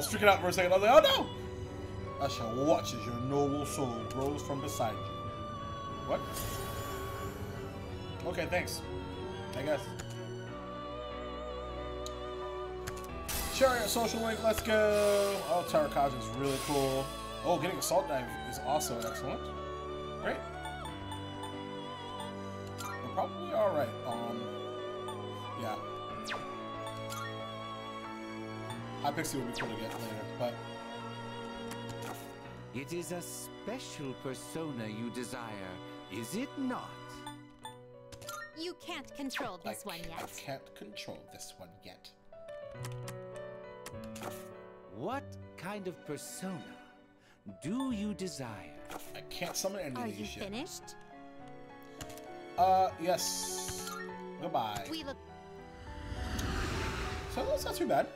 Was freaking out for a second. I was like, oh no! I shall watch as your noble soul grows from beside you. What? Okay, thanks. I guess. Your social link, let's go! Oh, Tarakaja is really cool. Oh, getting Assault Dive is also excellent. Great. High Pixie would be cool to get later, but... It is a special persona you desire, is it not? You can't control this I, one I yet. can't control this one yet. What kind of persona do you desire? I can't summon any Are of you these yet. finished? Uh, yes. Goodbye. We look. So that's not too bad.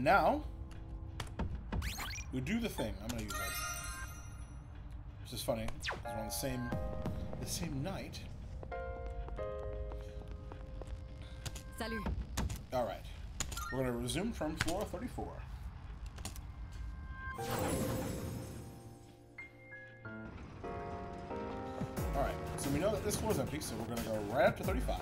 And now we do the thing. I'm gonna use that. Which is funny. We're on the same the same night. Salut. All right. We're gonna resume from floor 34. All right. So we know that this floor is empty, so we're gonna go right up to 35.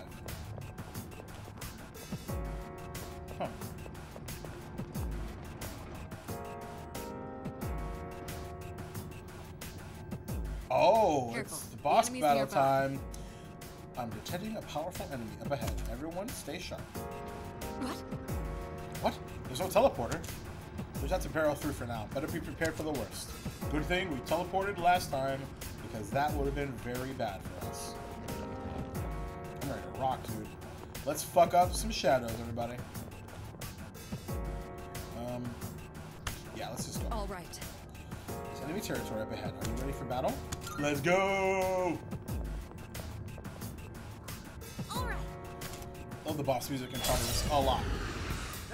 Careful. it's the The boss enemy's battle nearby. time. I'm detecting a powerful enemy up ahead. Everyone, stay sharp. What? What? There's no teleporter. There's have to barrel through for now. Better be prepared for the worst. Good thing we teleported last time, because that would have been very bad for us. I'm ready to rock, dude. Let's fuck up some shadows, everybody. Um, yeah, let's just go. All right. It's enemy territory up ahead. Are you ready for battle? Let's go! All right. Love the boss music in Progress a lot.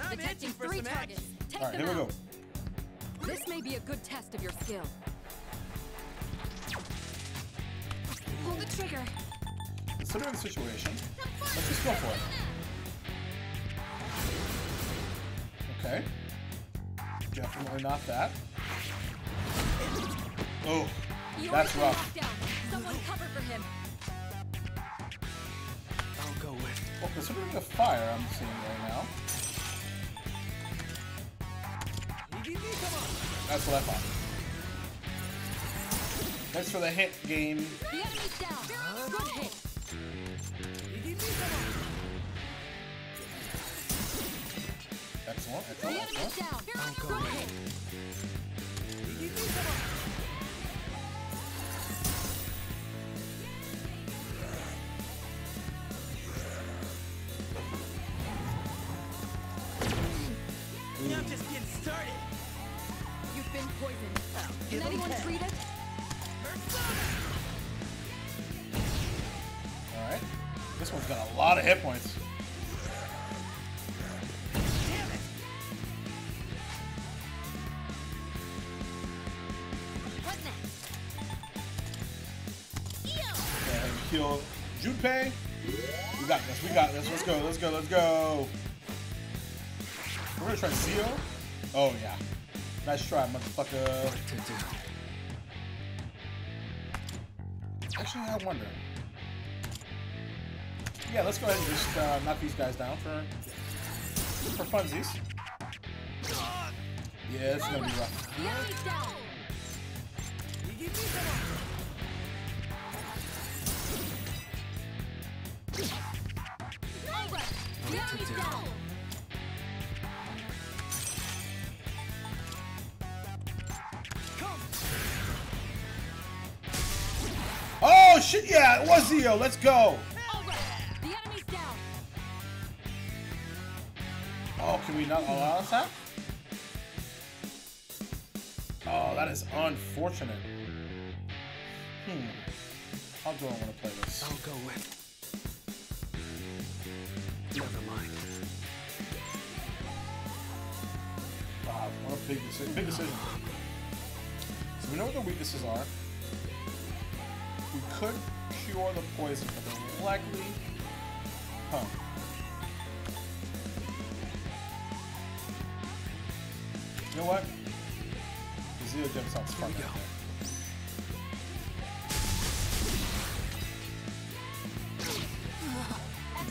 I'm Detecting for three some targets. Take All right, them here we go. This may be a good test of your skill. Pull the trigger. Considering the situation, let's just go for it. Okay. Definitely not that. Oh, You're that's rough. knocked down. Someone cover for him. I'll go with. Well, considering the fire I'm seeing right now, that's what I thought. Thanks for the hit, game. The enemy's down. Good hit. Excellent, The excellent, enemy's excellent. down. Good hit. Go. Let's go. Let's go. We're gonna try Zio. Oh yeah. Nice try, motherfucker. Actually, I wonder. Yeah, let's go ahead and just uh, knock these guys down for for funsies. Yeah, it's gonna be rough. Enemy's do? down. shit, yeah, it was Zio. Let's go. Oh, can we not allow us that? Oh, that is unfortunate. Hmm. How do I want to play this? I'll go with. Never mind. Wow, what a big decision. Big decision. So we know what the weaknesses are. We could cure the poison, but they're likely. Huh. You know what? The Zio Gem sounds fun. Here we go.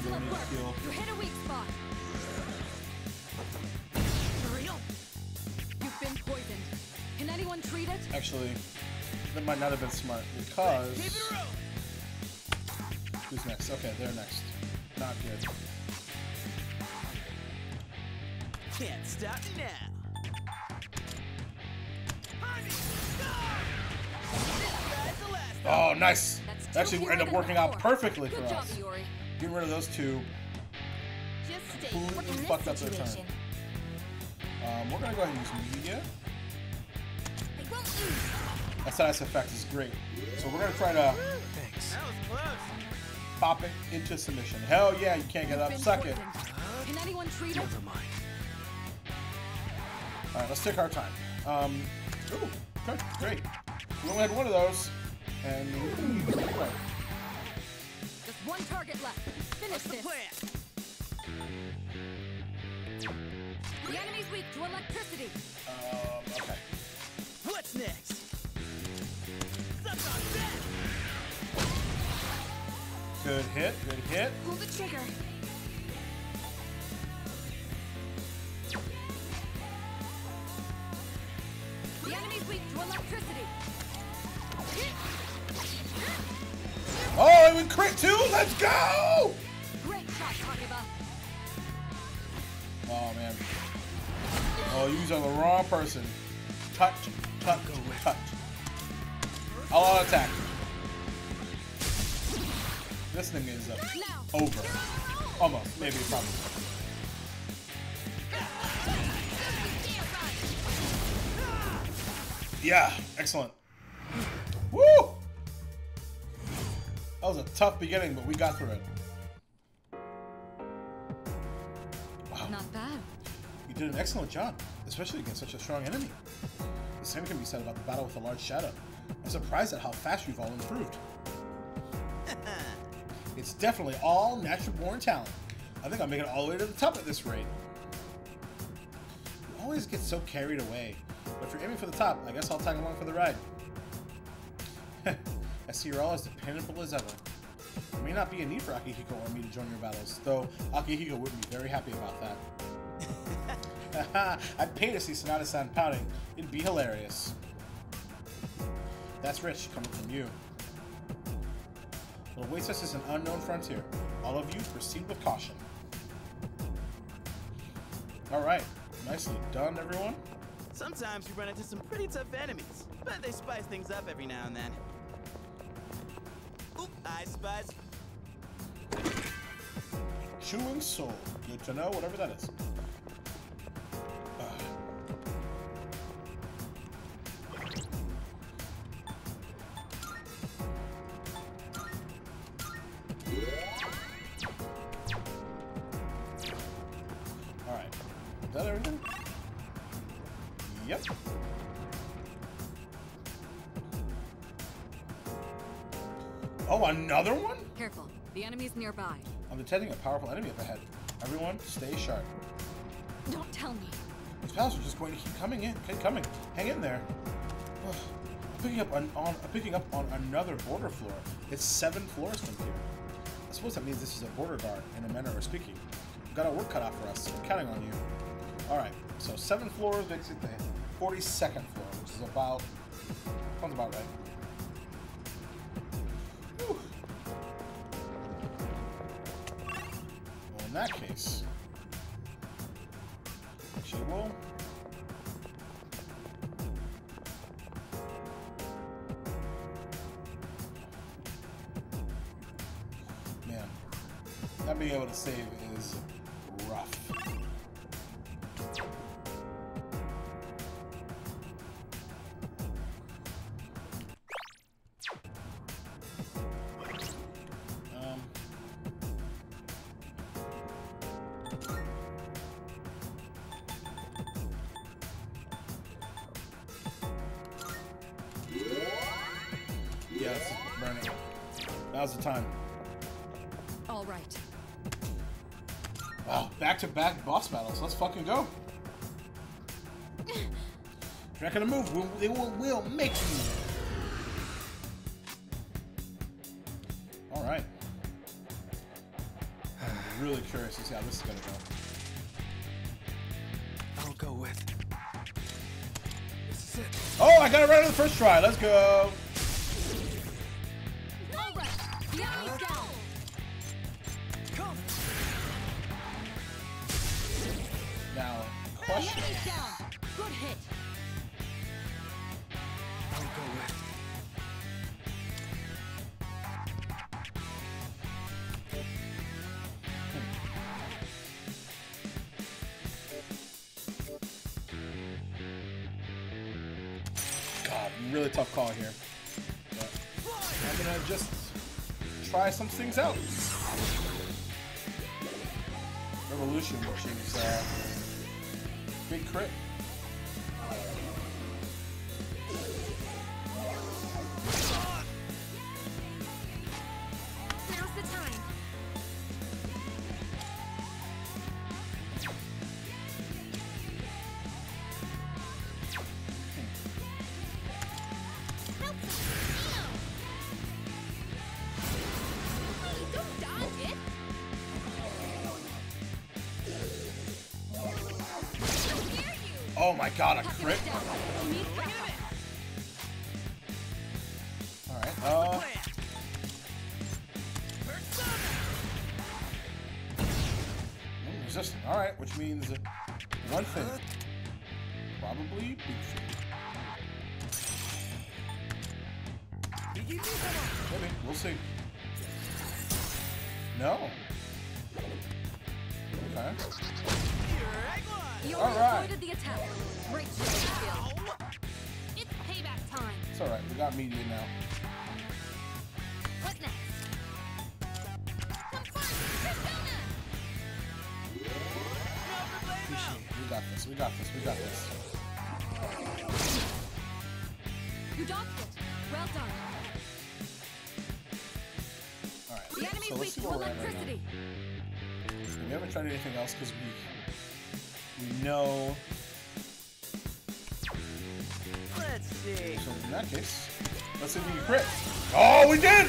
Excellent work. heal. You hit a weak spot. Real? You've been poisoned. Can anyone treat it? Actually, that might not have been smart because. Who's next? Okay, they're next. Not good. Can't stop now. Oh, nice. That's two Actually, ended up working out perfectly for us. Iori. Getting rid of those two. Just stay Completely put in this fucked up their turn. Um, we're gonna go ahead and use media. I won't. That status effect is great. So we're gonna try to Thanks. That was close. pop it into submission. Hell yeah, you can't get up. Been Suck it. Can anyone treat? Never mind. All right, let's take our time. Um, ooh, good, great. We only had one of those, and right. One target left. Finish What's the this. plan? The enemy's weak to electricity. Um, okay. What's next? Suck on that. Good hit, good hit. Pull the trigger. The enemy's weak to electricity. Oh, crit too. Let's go! Great shot, Takeba. Oh man. Oh, you used on the wrong person. Touch, touch, touch. I'll attack. This thing is uh, over. Almost, maybe, probably. Yeah, excellent. Woo! That was a tough beginning, but we got through it. Wow. Not bad. You did an excellent job, especially against such a strong enemy. The same can be said about the battle with the large shadow. I'm surprised at how fast you've all improved. it's definitely all natural born talent. I think I'll make it all the way to the top at this rate. You always get so carried away. But if you're aiming for the top, I guess I'll tag along for the ride. See you're all as dependable as ever. There may not be a need for Akihiko or me to join your battles, though Akihiko would be very happy about that. I'd pay to see Sanada-san pouting. It'd be hilarious. That's rich coming from you. What awaits us is an unknown frontier. All of you proceed with caution. Alright. Nicely done, everyone. Sometimes you run into some pretty tough enemies, but they spice things up every now and then. Oop, I. Chewing soul. Good to know, whatever that is. Nearby. I'm detecting a powerful enemy up ahead. Everyone, stay sharp. Don't tell me. These pals are just going to keep coming in, keep coming. Hang in there. Ugh. I'm picking up on, on I'm picking up on another border floor. It's seven floors from here. I suppose that means this is a border guard in a manner of speaking. We've got our work cut out for us. I'm counting on you. All right. So seven floors makes it the 42nd floor, which is about sounds about right. in that case, she will Man, I'll be able to save it. You're not gonna move, we'll, they will, will make you. All right. I'm really curious to see how this is gonna go. I'll go with. This is it. Oh, I got it right on the first try. Let's go. Some things out. Oh my god, a crit! Now. electricity. We haven't tried anything else because we we know. Let's see. So in that case, let's see if we can crit. Oh, we did!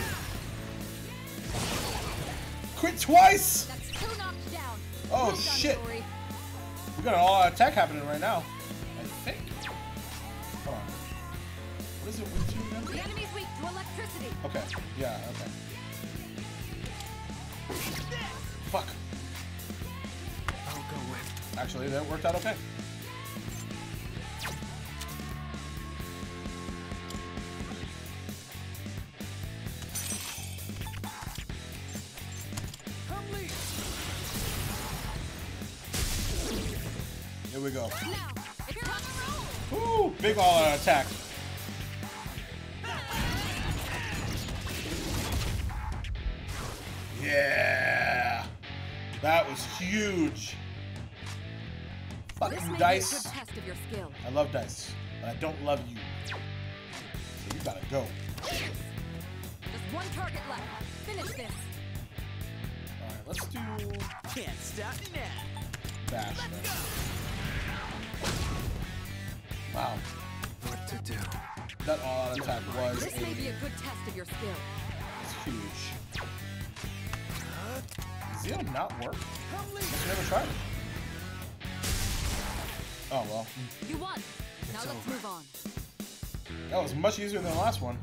Crit twice! That's two down. Oh, Well done, shit. Tori. We got an all-out attack happening right now. Don't love you. So you gotta go. Just one target left. Finish this. All right, let's do Can't stop me now. bash. Then. Wow, What to do? that all-out attack was This may be a, a good test of your skill. It's huge. Does Zio not work? Come. I've never tried it. Oh well, You won. It's let's over. move on. that was much easier than the last one.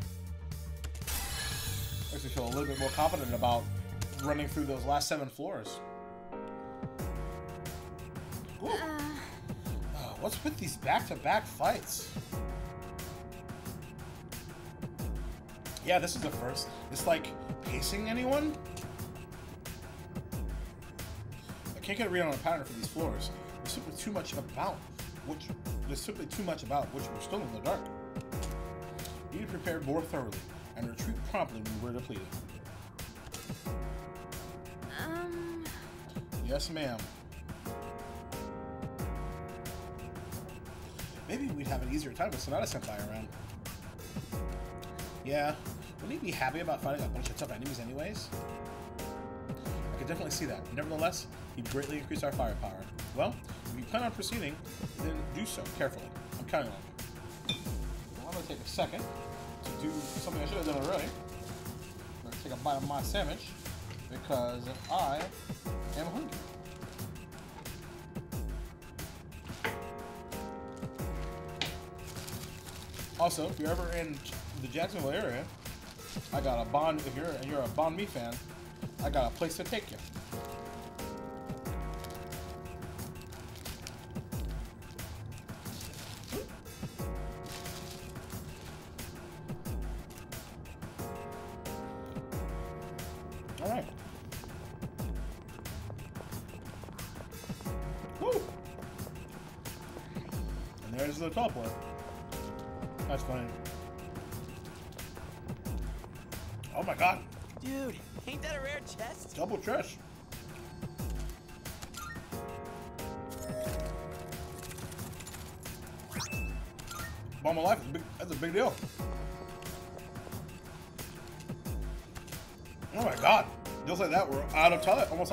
Makes me feel a little bit more confident about running through those last seven floors. Ooh. Uh. Oh, what's with these back-to-back fights? Yeah, this is the first. It's like pacing anyone? I can't get a read on a pattern for these floors. There's simply too much about which there's simply too much about which we're still in the dark. You need to prepare more thoroughly and retreat promptly when we're depleted. Um, Yes, ma'am. Maybe we'd have an easier time with Sanada Senpai around. Yeah, wouldn't he be happy about fighting a bunch of tough enemies anyways? I could definitely see that. Nevertheless, he'd greatly increase our firepower. Well, you plan on proceeding, then do so carefully. I'm counting on you. Well, I'm gonna take a second to do something I should have done already. I'm gonna take a bite of my sandwich because I am hungry. Also, if you're ever in the Jacksonville area, I got a Bond. If you're and you're a Bond Me fan, I got a place to take you.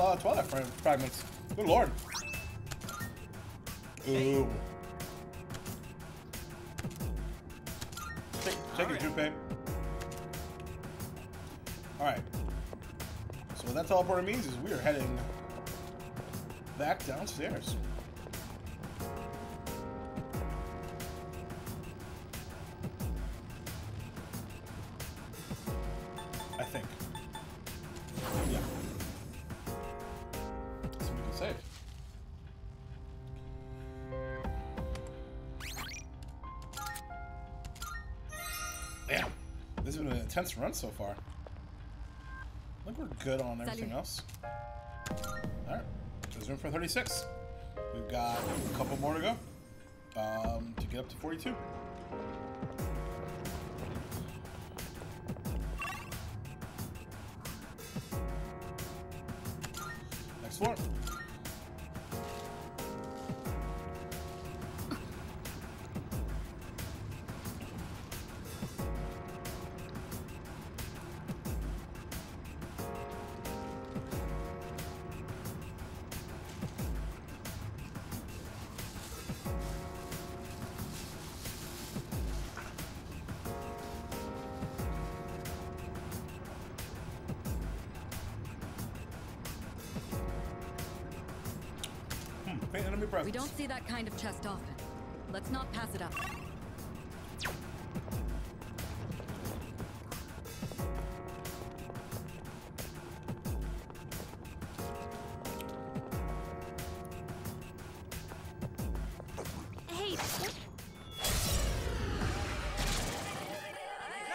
Of Twilight, almost out of Twilight frag- fragments. Good lord. Ooh. Take, take it, Junpei. Alright. So what that teleporter means is we are heading back downstairs. Intense run so far. I think we're good on everything Salut. else. Alright. There's room for 36. We've got a couple more to go. Um, to get up to 42. We don't see that kind of chest often. Let's not pass it up. hey,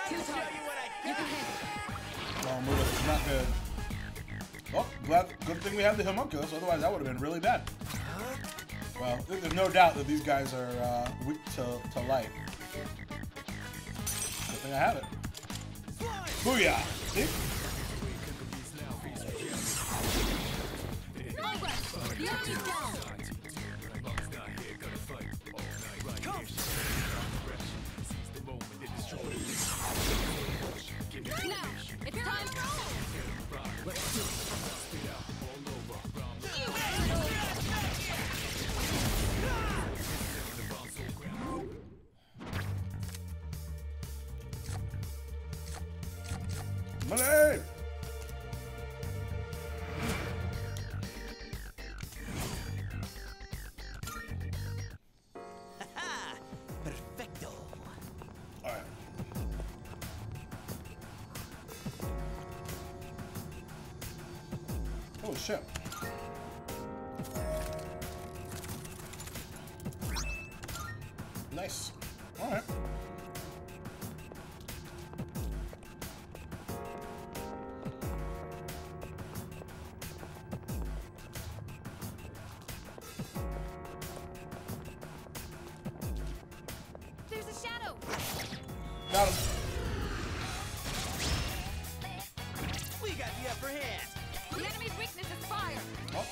Too Show you what I You got. can handle it. Move. It's not good. Oh, well, good thing we have the homunculus, otherwise that would have been really bad. Well, there's no doubt that these guys are uh, weak to, to light. Good thing I have it. Booyah! See? Got him. We got the upper hand. The enemy's weakness is fire. Oh.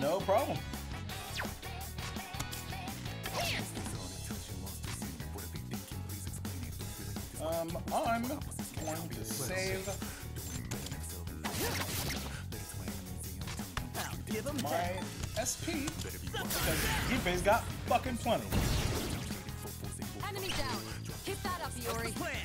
No problem. Um, I'm going to save I'll give him my. SP because Junpei's got fucking plenty. That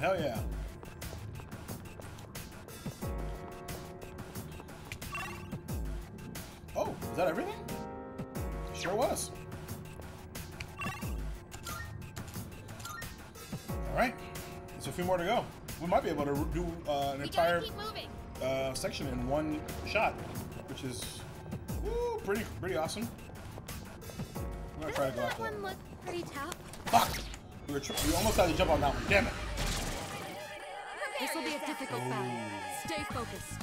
Hell yeah. Oh, is that everything? Sure was. Alright. There's a few more to go. We might be able to do uh, an We entire gotta keep moving. uh, section in one shot, which is woo, pretty pretty awesome. I'm gonna try to Doesn't go that one look pretty tough? Fuck! We, were we almost had to jump on that one. Damn it. This will be a difficult battle. Stay focused.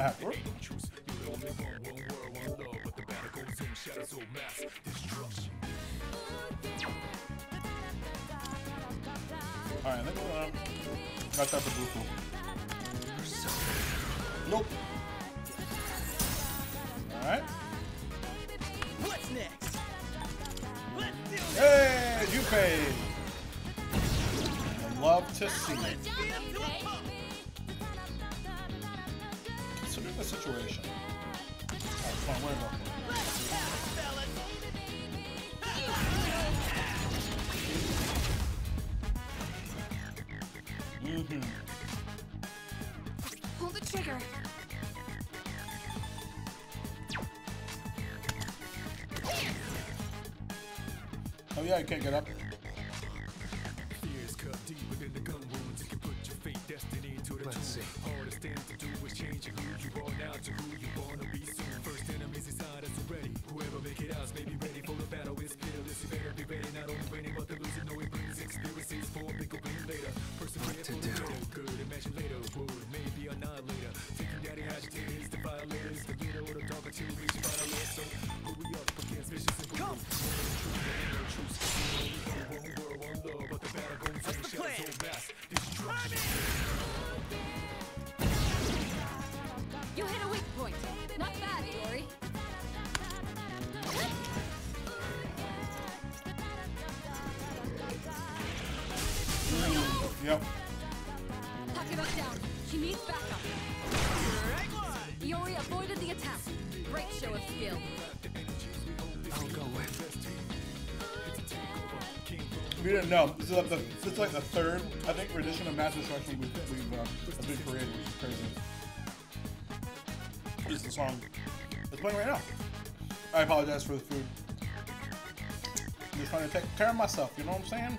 That's have. Whoop. Alright, I think we'll, um, got that for Bufu. Nope. Alright. What's next? Let's do it. Hey, love to see it. The situation. Alright, come on, where to go? Let's go, fellas. Mm-hmm. Pull the trigger. Oh yeah, you can't get up. Is like the this is like the third, I think, rendition of Mass Destruction we've, we've uh, been created, which is crazy. This is the song that's playing right now. I apologize for the food. I'm just trying to take care of myself, you know what I'm saying?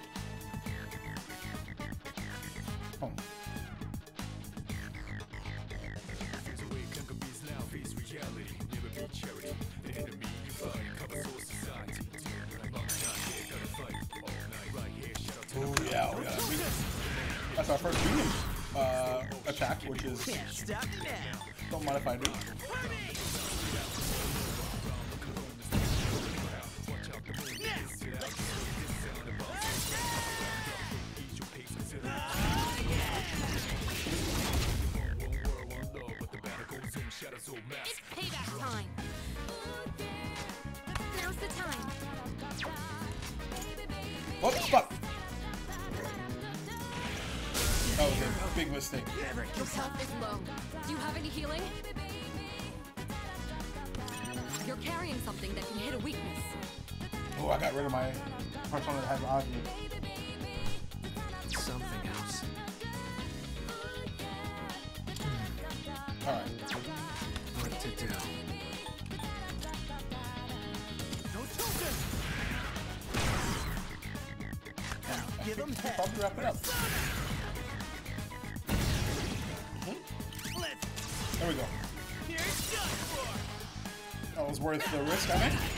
worth the risk I make.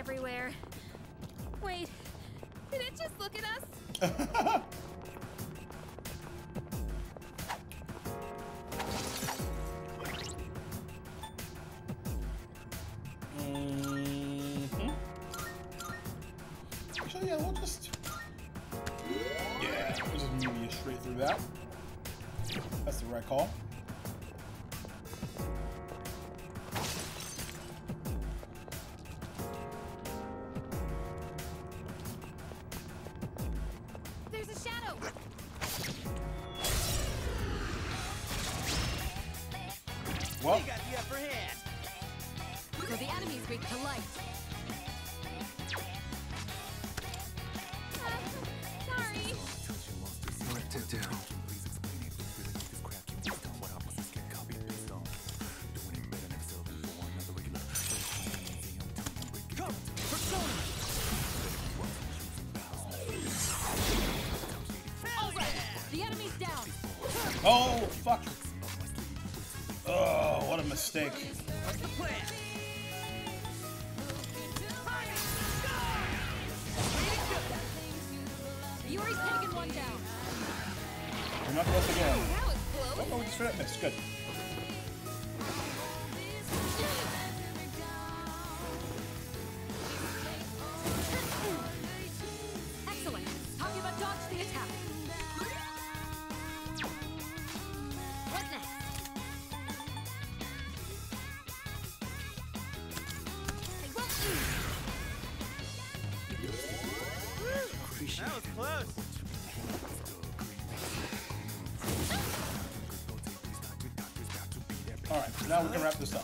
everywhere. Wait, did it just look at us? What? We got the upper hand. So the enemy's weak to light. You already taken one down. You're not close again. Oh, no, it's good. now we can wrap this up.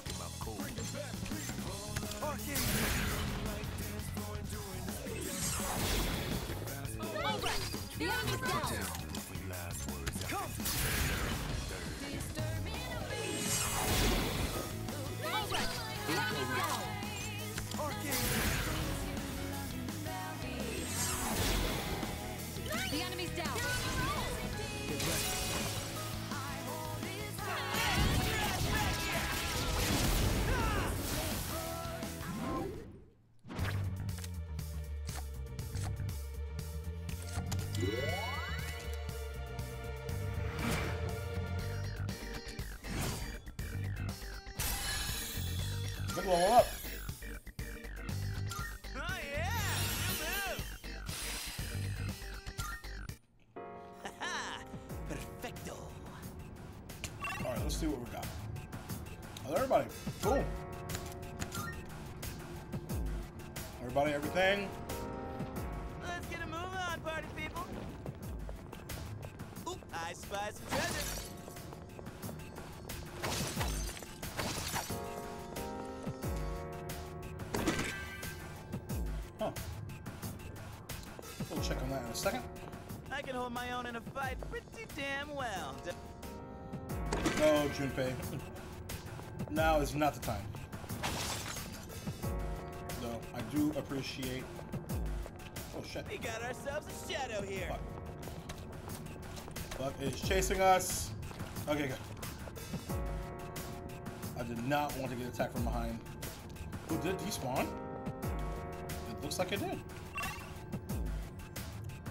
thing. Let's get a move on, party people. Oop, I spy some treasure. Huh. We'll check on that in a second. I can hold my own in a fight pretty damn well. No, Junpei. now is not the time. Appreciate. Oh shit! We got ourselves a shadow here. Fuck. Buck is chasing us. Okay, good. I did not want to get attacked from behind. Who did despawn? It looks like it did.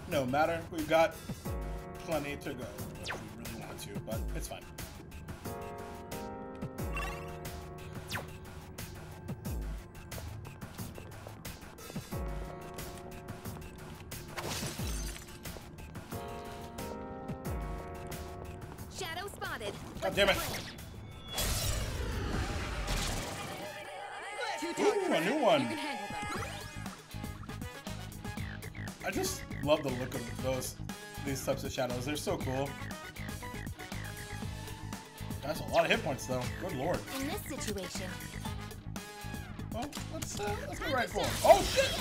No matter, we've got plenty to go if we really want to, but it's fine. Shadows. They're so cool. That's a lot of hit points though. Good lord. In this situation, Well, let's uh, let's go right for him. Oh shit!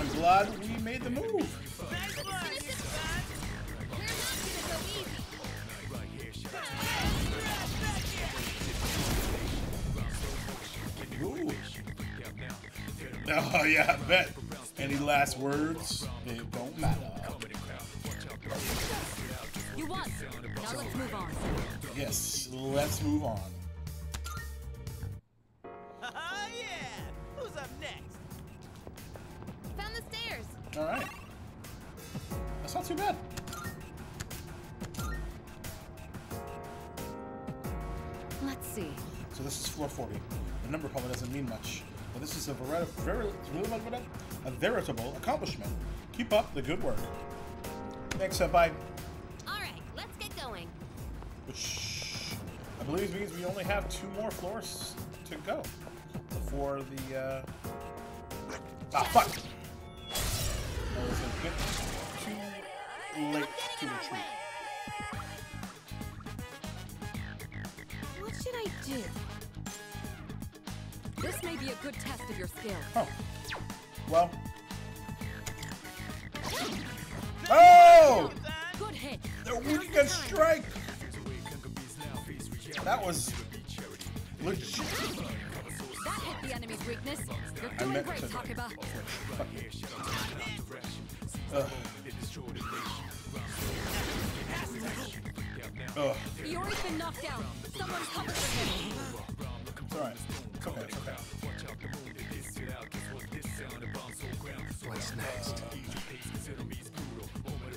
I'm glad we made the move. Nice one, you son. We're not gonna go easy. Ooh. Oh yeah, I bet. Any last words? It don't matter. You won. Now let's move on. Yes, let's move on. Veritable accomplishment. Keep up the good work. Thanks, Senpai. All right, let's get going. Which I believe means we only have two more floors to go before the. Uh... Ah, fuck! That was a bit too late to retreat. What should I do? This may be a good test of your skill. Oh. Well. Oh! Son. Good hit. The weekend strike! That was legit. That hit the enemy's weakness. You're doing great, to- Takeba. Fuck you. Ugh. Ugh. Iori's been knocked down. Someone cover for him. It's alright. It's okay. It's okay. What's next?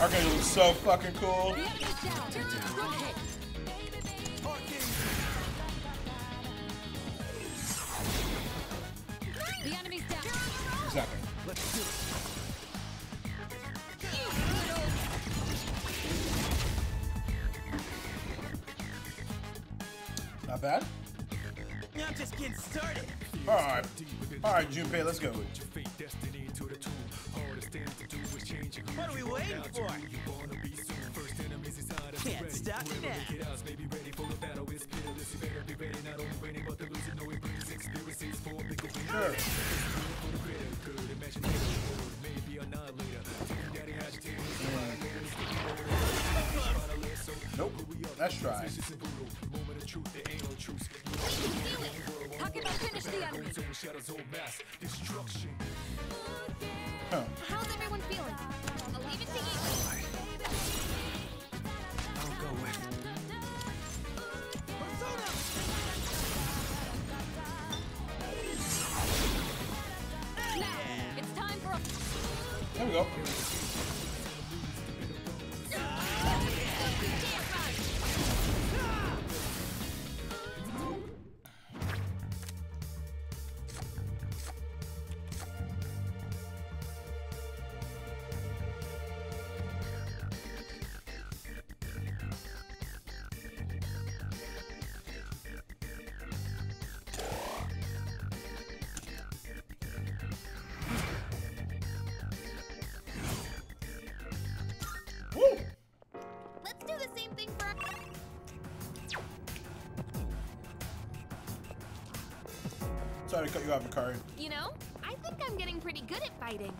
Archangel is so fucking cool. Not bad. I'm just getting started. Alright. Alright, Junpei, let's go. What are we waiting for? Can't stop me now. Sure. Nope. Let's try. Takeba finish the enemy. Huh. How's everyone feeling? I'll leave it to you. I'll go with. Now, it's time for a There we go. You know, I think I'm getting pretty good at fighting.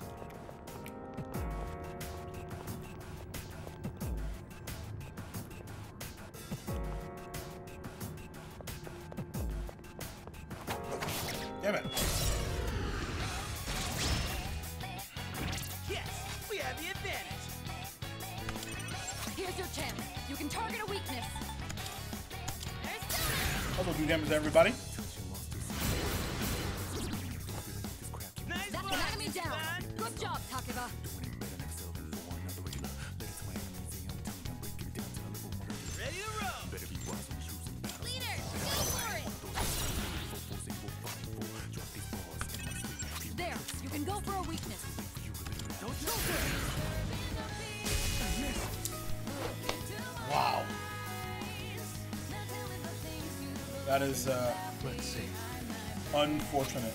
Damn it. Yes, we have the advantage. Here's your chance. You can target a weakness. Also do damage to everybody. Is uh, Let's see. unfortunate.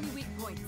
Any weak points.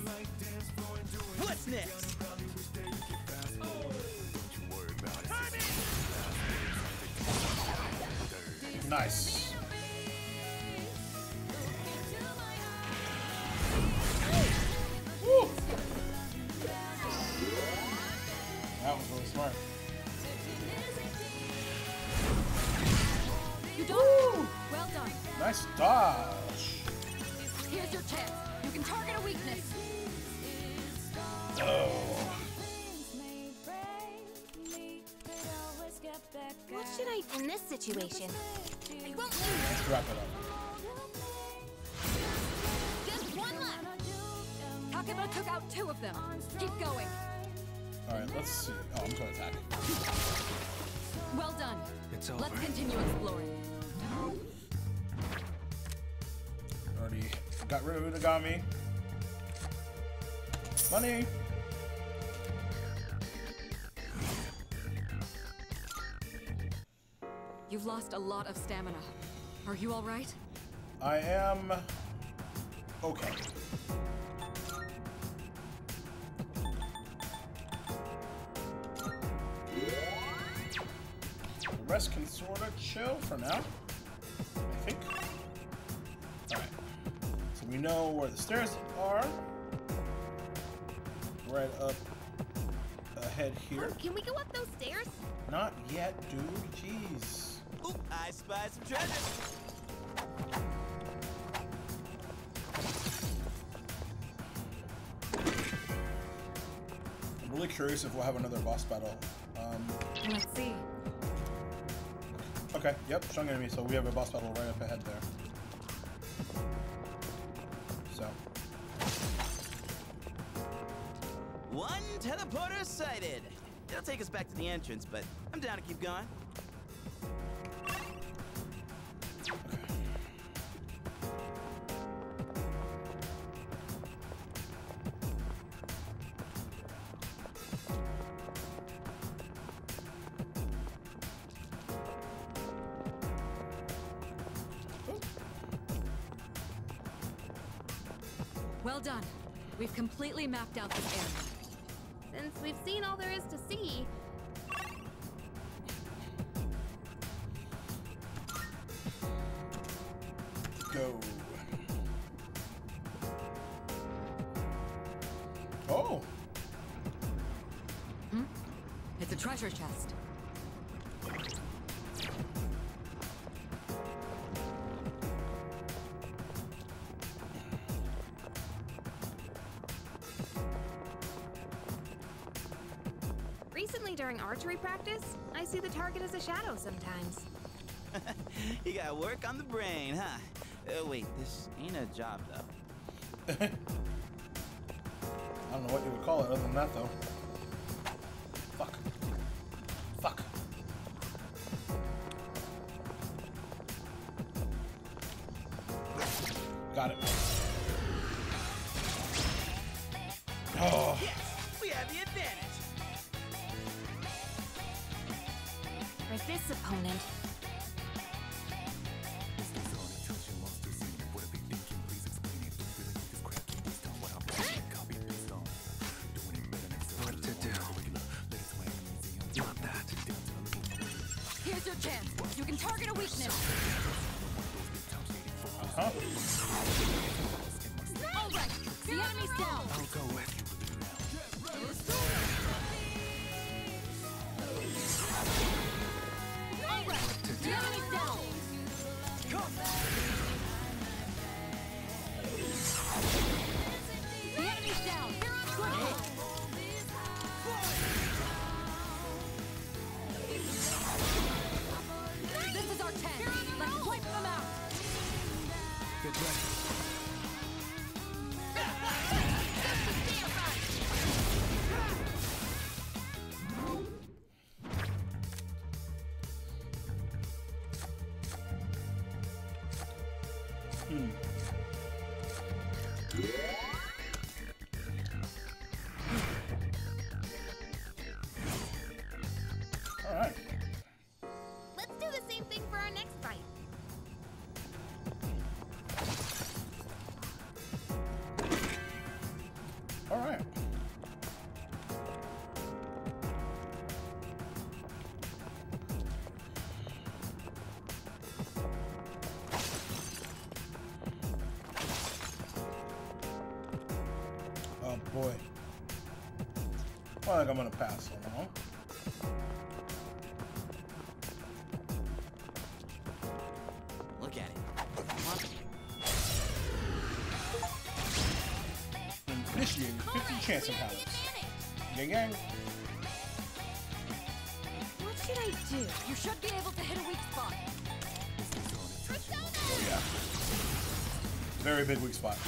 Situation? I won't lose. Let's wrap it up. Just one left. Takeba took out two of them. Keep going. Alright, let's see. Oh, I'm gonna attack. Well done. It's over. Let's continue exploring. Already got rid of Utagami. Money! Lost a lot of stamina. Are you all right? I am okay. The rest can sort of chill for now. I think. Alright. So we know where the stairs are. Right up ahead here. Oh, can we go up those stairs? Not yet, dude. Jeez. Oop, I spy some treasure. I'm really curious if we'll have another boss battle. Um, Let's see. okay, yep, strong enemy. So we have a boss battle right up ahead there. So, One teleporter sighted. It'll take us back to the entrance, but I'm down to keep going. Well done. We've completely mapped out this area. Since we've seen all there is to see, go. Oh, hmm? It's a treasure chest. recently during archery practice, I see the target as a shadow sometimes. You got work on the brain, huh? Uh, wait, this ain't a job, though. I don't know what you would call it other than that, though. Boy. I think I'm gonna pass along. Look at it. Initiating 50 chance of encounters. Gang gang. What should I do? You should be able to hit a weak spot. Oh yeah. Very big weak spot.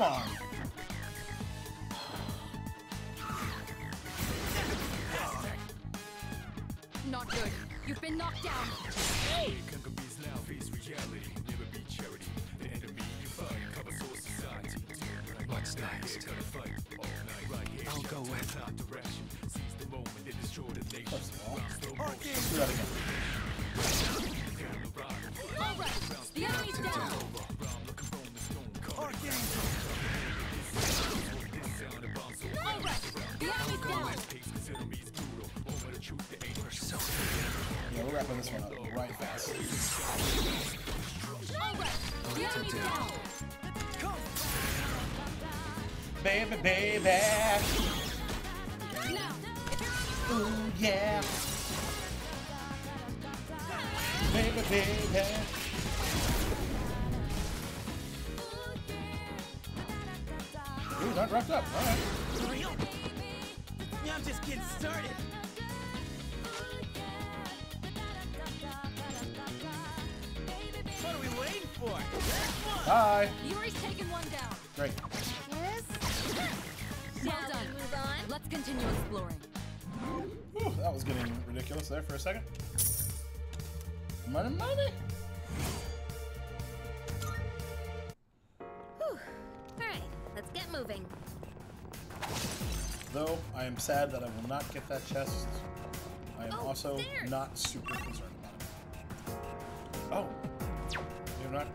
Come on. Not good. You've been knocked down. What's next? I'll go with. First of all, let's do that again. All right. The enemy's down. Wrapping this one up right fast. Baby, baby. Ooh, yeah. Baby, baby. Ooh, not wrapped up. All right. I'm just getting started. For? Next. Bye. Iori's taken one down. Great. Yes? Well done. we move on? Let's continue exploring. Whew, that was getting ridiculous there for a second. Money, money. Whew. Alright, let's get moving. Though I am sad that I will not get that chest. I am Oh, also there. not super concerned about it. Oh. We're not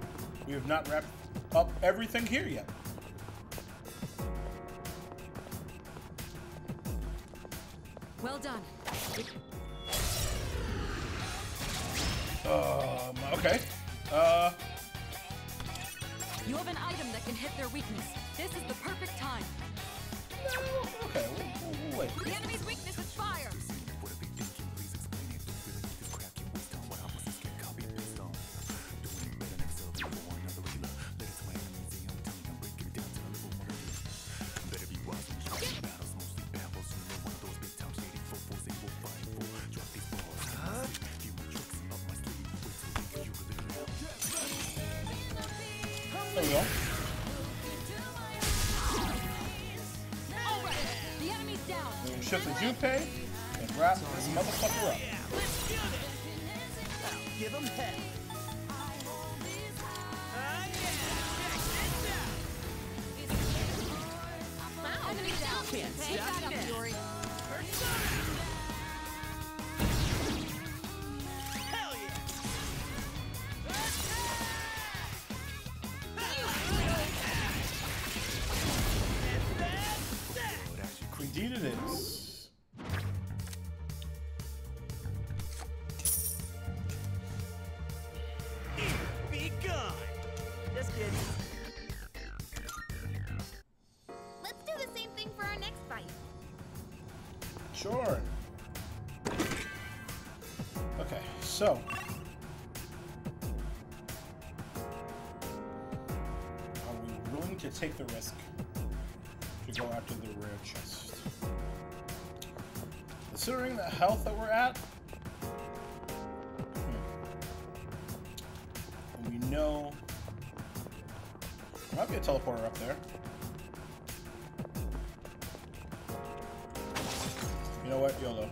we have not wrapped up everything here yet. Well done. Um, okay. Uh, You have an item that can hit their weakness. This is the perfect time. okay. We'll, we'll wait. The enemy's weakness is fire. Health that we're at, hmm, we know there might be a teleporter up there. You know what? YOLO.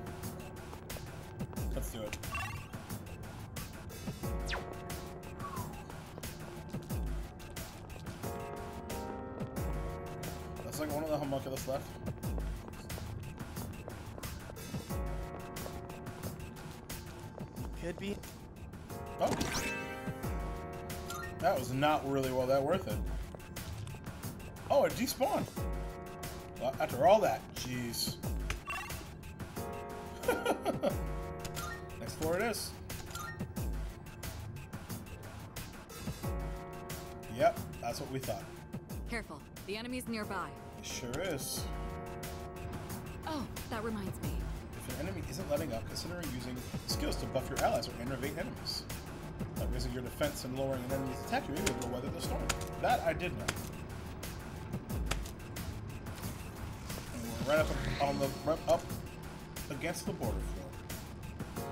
Let's do it. That's like one of the homunculus left. Could be. Oh. That was not really well that worth it. Oh, it despawned. Well, after all that, jeez. Next floor it is. Yep, that's what we thought. Careful. The enemy's nearby. It sure is. Oh, that reminds me. Isn't letting up, considering using skills to buff your allies or enervate enemies. By raising your defense and lowering an enemy's attack, you're able to weather the storm. That I did know. And we're right up on the right up against the border floor.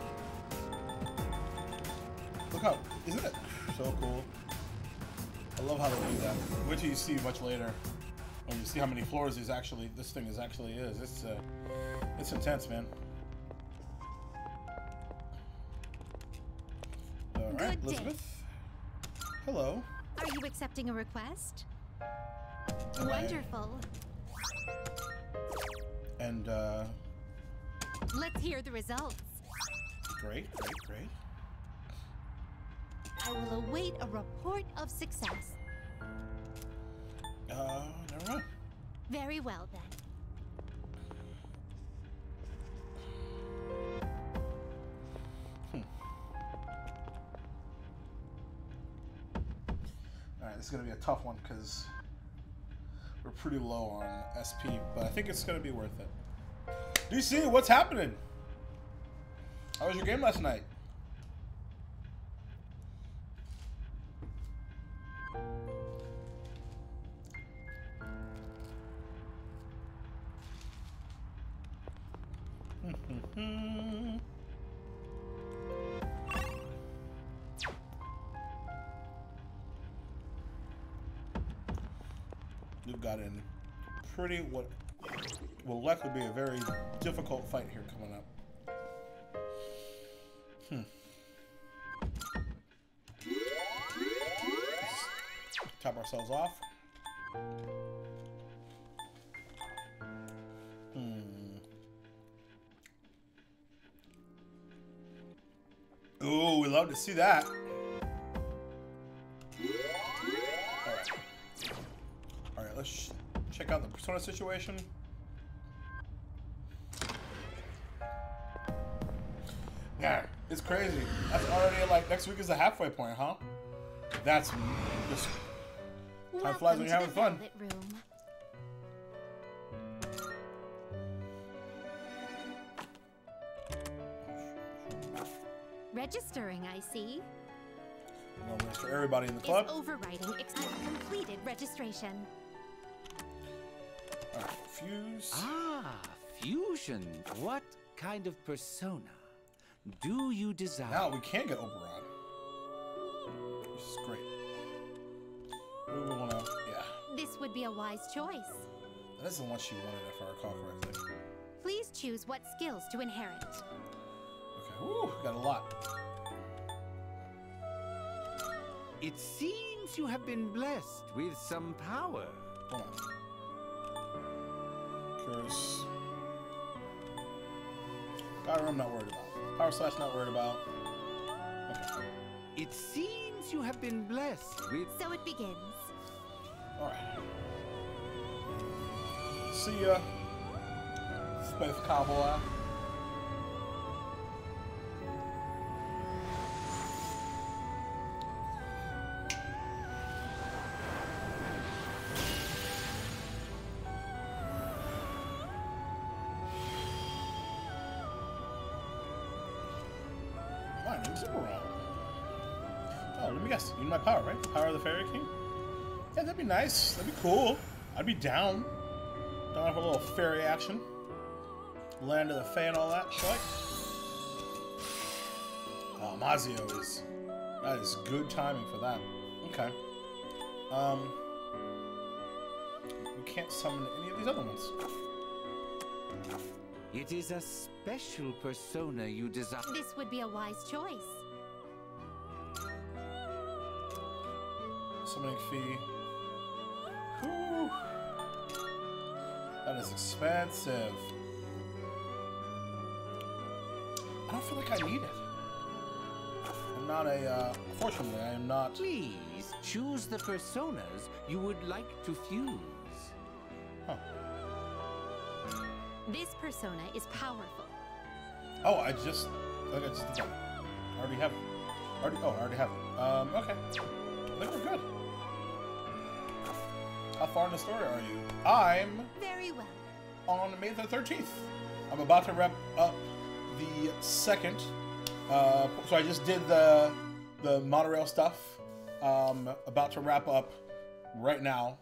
Look how isn't it so cool? I love how they do that. Wait till you see much later when you see how many floors these actually this thing is actually is. It's uh, it's intense, man. Elizabeth. Hello. Are you accepting a request? Wonderful. And uh, Let's hear the results. great, great, great. I will await a report of success. Uh, never mind. Very well then. Is gonna be a tough one because we're pretty low on SP, but I think it's gonna be worth it. DC, what's happening? How was your game last night? Tyranny what will likely be a very difficult fight here coming up. Hmm. Top ourselves off. Hmm. Ooh, we love to see that. Alright, All right, let's check out the persona situation. Yeah, it's crazy. That's already like next week is the halfway point, huh? That's just Time flies when you're having fun. Room. Registering, I see. Register everybody in the Is club. overriding ex- completed registration. All right, fuse. Ah, fusion. What kind of persona do you desire? Now we can get Oberon. Which is great. We wanna yeah. This would be a wise choice. That is the one she wanted if I recall correctly. Please choose what skills to inherit. Okay. Woo, got a lot. It seems you have been blessed with some power. Hold on. Curious. Power I'm not worried about. Power slash not worried about. Okay. It seems you have been blessed with So it begins. Alright. See ya. Space Cowboy. Oh, let me guess. You know my power, right? Power of the Fairy King? Yeah, that'd be nice. That'd be cool. I'd be down. Down for a little fairy action. Land of the Fae and all that shit. Oh, Mazio is... That is good timing for that. Okay. Um... We can't summon any of these other ones. It is a special persona you desire. This would be a wise choice. Summoning fee. Whew. That is expensive. I don't feel like I need it. I'm not a, uh, fortunately, I am not. Please choose the personas you would like to fuse. This persona is powerful. Oh, I just, okay, I just did that. I already have. Already, oh, I already have it. Um, okay. I think we're good. How far in the story are you? I'm Very well. on May the 13th. I'm about to wrap up the second. Uh, so I just did the the monorail stuff. Um, about to wrap up right now.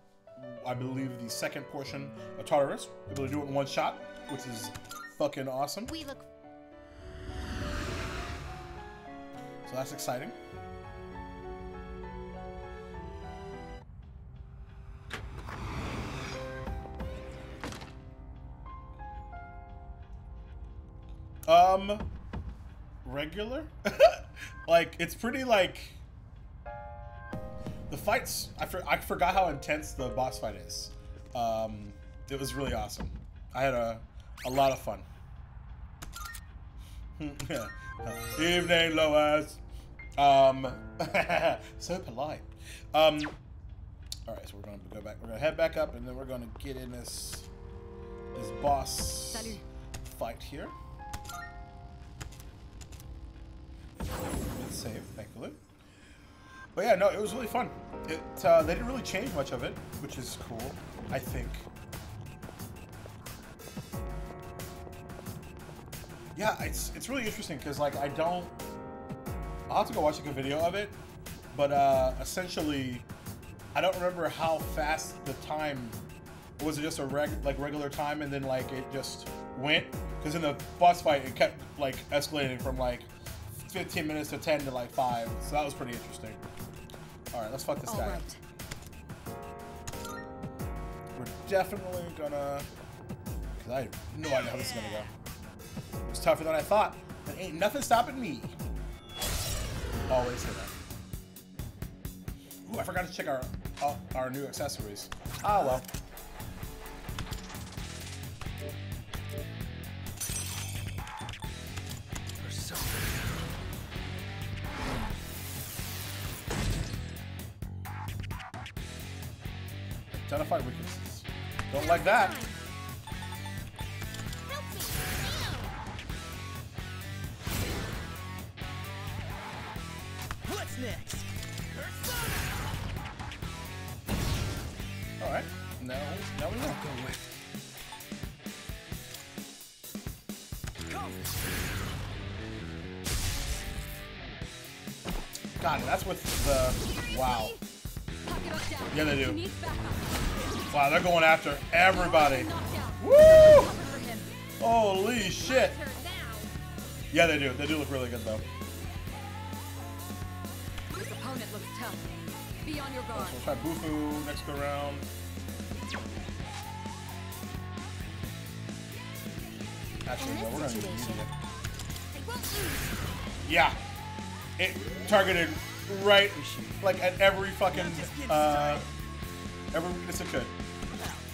I believe the second portion of Tartarus. Able to do it in one shot, which is fucking awesome. We look So that's exciting. Um, regular? like, it's pretty like. The fights, I, for, I forgot how intense the boss fight is. Um, it was really awesome. I had a, a lot of fun. Evening, Lois. Um, so polite. Um, all right, so we're gonna go back. We're gonna head back up, and then we're gonna get in this this boss Salut. fight here. Good save, thankfully. But yeah, no, it was really fun. It uh, they didn't really change much of it, which is cool. I think. Yeah, it's it's really interesting because like I don't. I'll have to go watch like a video of it, but uh, essentially, I don't remember how fast the time was. It just a reg like regular time, and then like it just went. Because in the boss fight, it kept like escalating from like 15 minutes to 10 to like five. So that was pretty interesting. All right, let's fuck this All guy. up. right. We're definitely gonna. Cause I have no idea how this is gonna go. It's tougher than I thought, but ain't nothing stopping me. Always say that. Ooh, I forgot to check our uh, our new accessories. Ah well. Identify weaknesses. Don't like that. After everybody. Woo! Cover for him. Holy shit. Yeah, they do. They do look really good though. This opponent looks tough. Be on your guard. We'll try Bufu next go round. Actually, no, we're gonna use situation- it. I won't lose. Yeah. It targeted right, like at every fucking, uh, every weakness it could.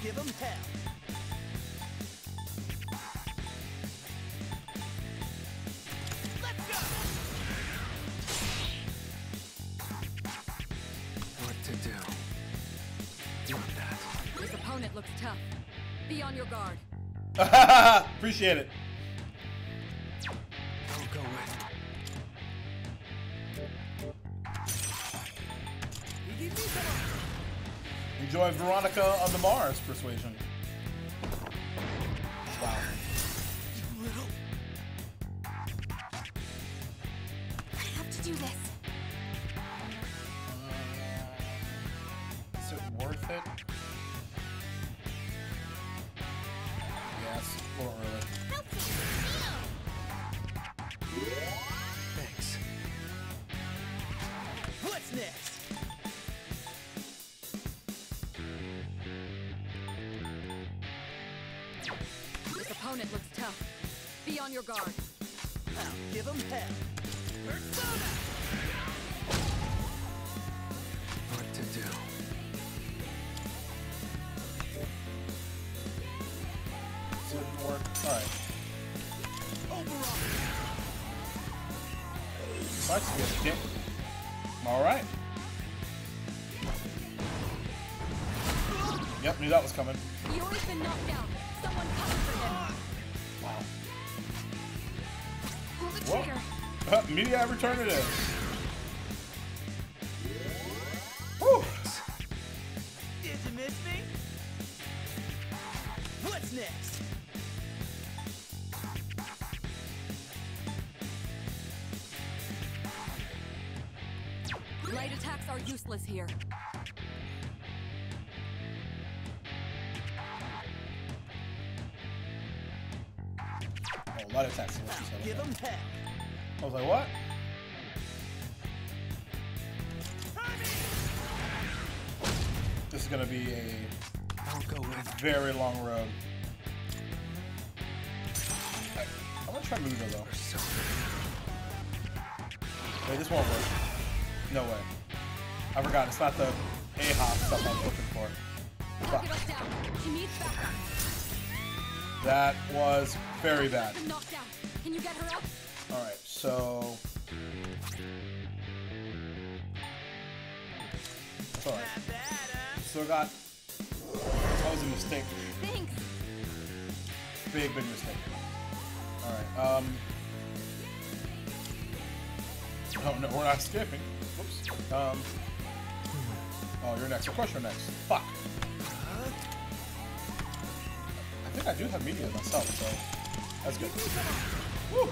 Now, give him hell. Let's go! What to do? Want that? This opponent looks tough. Be on your guard. Appreciate it. Mars persuasion. Media return it is. Whew. Did you miss me? What's next? Light attacks are useless here. Oh, light attacks. is what. Give Okay. him hell. I was like, what? Be a I'll go with. very long road. I- I'm gonna try Mudo though. Wait, this won't work. No way. I forgot, it's not the A-hop stuff I'm looking for. Fuck. Pocket up down. He needs backup. That was very bad. Huh? Still got... That was a mistake. Thanks. Big, big mistake. Alright, um... Oh, no, we're not skipping. Whoops. Um... Oh, you're next. Of course you're next. Fuck. I think I do have media myself, so... That's good. Woo!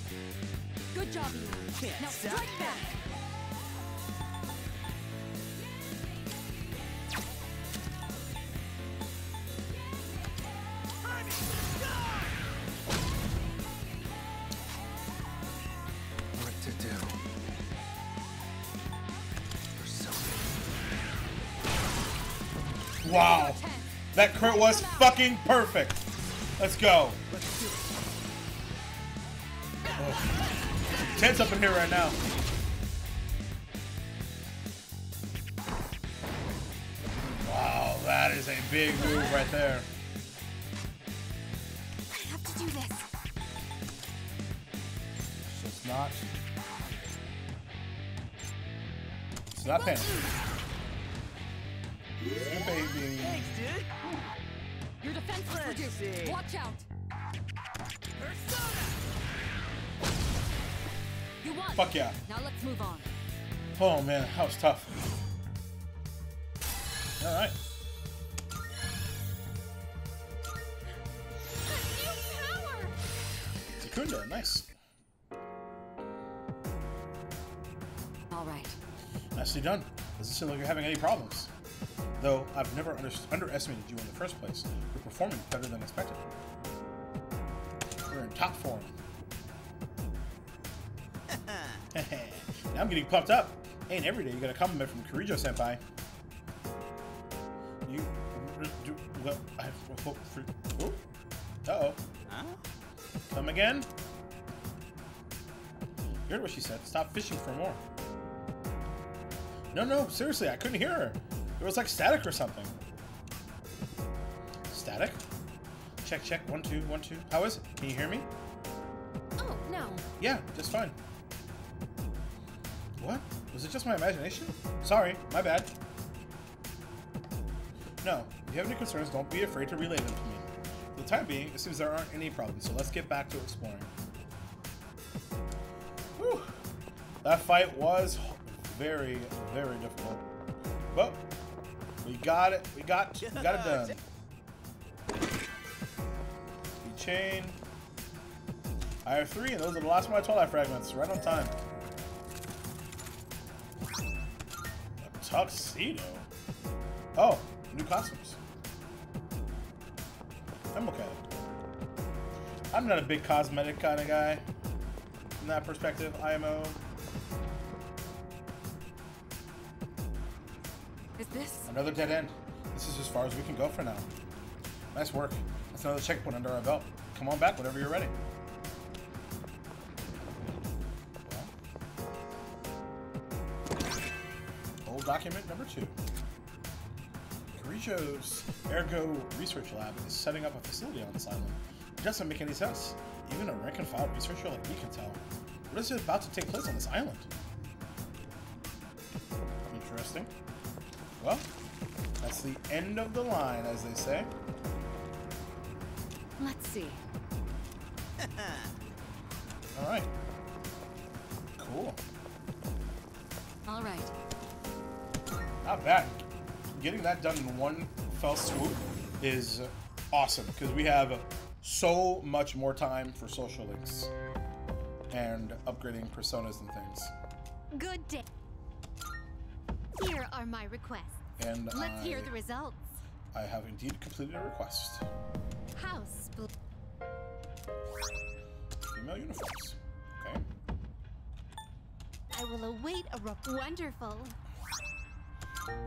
Job, Iori. Can't Now stop strike back. Wow. That crit was fucking perfect. Let's go. Tense up in here right now. Wow, that is a big move right there. I have to do this. It's not. It's not panic. Oh man, that was tough. All right. New! Secunda, nice. All right. Nicely done. Doesn't seem like you're having any problems. Though I've never under- underestimated you in the first place. You're performing better than expected. You're in top form. now I'm getting pumped up. Ain't every day you get a compliment from Kirijo Senpai. You do well. I hope for. Oh. Uh oh. Huh? Come again? You heard what she said. Stop fishing for more. No, no, seriously, I couldn't hear her. It was like static or something. Static? Check, check. One, two, one, two. How is it? Can you hear me? Oh, no. Yeah, just fine. What? Was it just my imagination? Sorry, my bad. No, if you have any concerns, don't be afraid to relay them to me. For the time being, it seems there aren't any problems, so let's get back to exploring. Whew. That fight was very, very difficult. But we got it. We got, we got it done. Chain. I have three, and those are the last of my Twilight fragments. Right on time. Tuxedo. Oh, new costumes. I'm okay. I'm not a big cosmetic kind of guy. From that perspective, IMO. Is this? Another dead end. This is as far as we can go for now. Nice work. That's another checkpoint under our belt. Come on back whenever you're ready. Document number two. Kirijo's Ergo Research Lab is setting up a facility on this island. It doesn't make any sense. Even a rank and file researcher like me can tell. What is it about to take place on this island? Interesting. Well, that's the end of the line, as they say. Let's see. All right. Cool. All right. Not bad. Getting that done in one fell swoop is awesome because we have so much more time for social links and upgrading personas and things. Good day. Here are my requests. And Let's I, hear the results. I have indeed completed a request. House. Female uniforms. Okay. I will await a wonderful.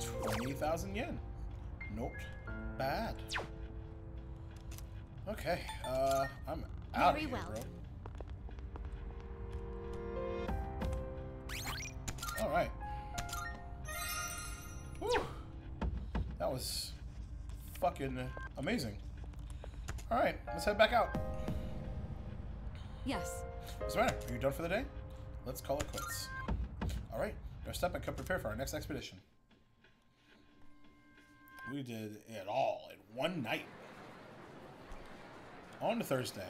20,000 yen. Not bad. Okay, uh, I'm out Very of here, well. bro. All right. Whew. That was fucking amazing. All right, let's head back out. Yes. What's the matter? Are you done for the day? Let's call it quits. All right, rest up and come prepare for our next expedition. We did it all in one night. On to Thursday.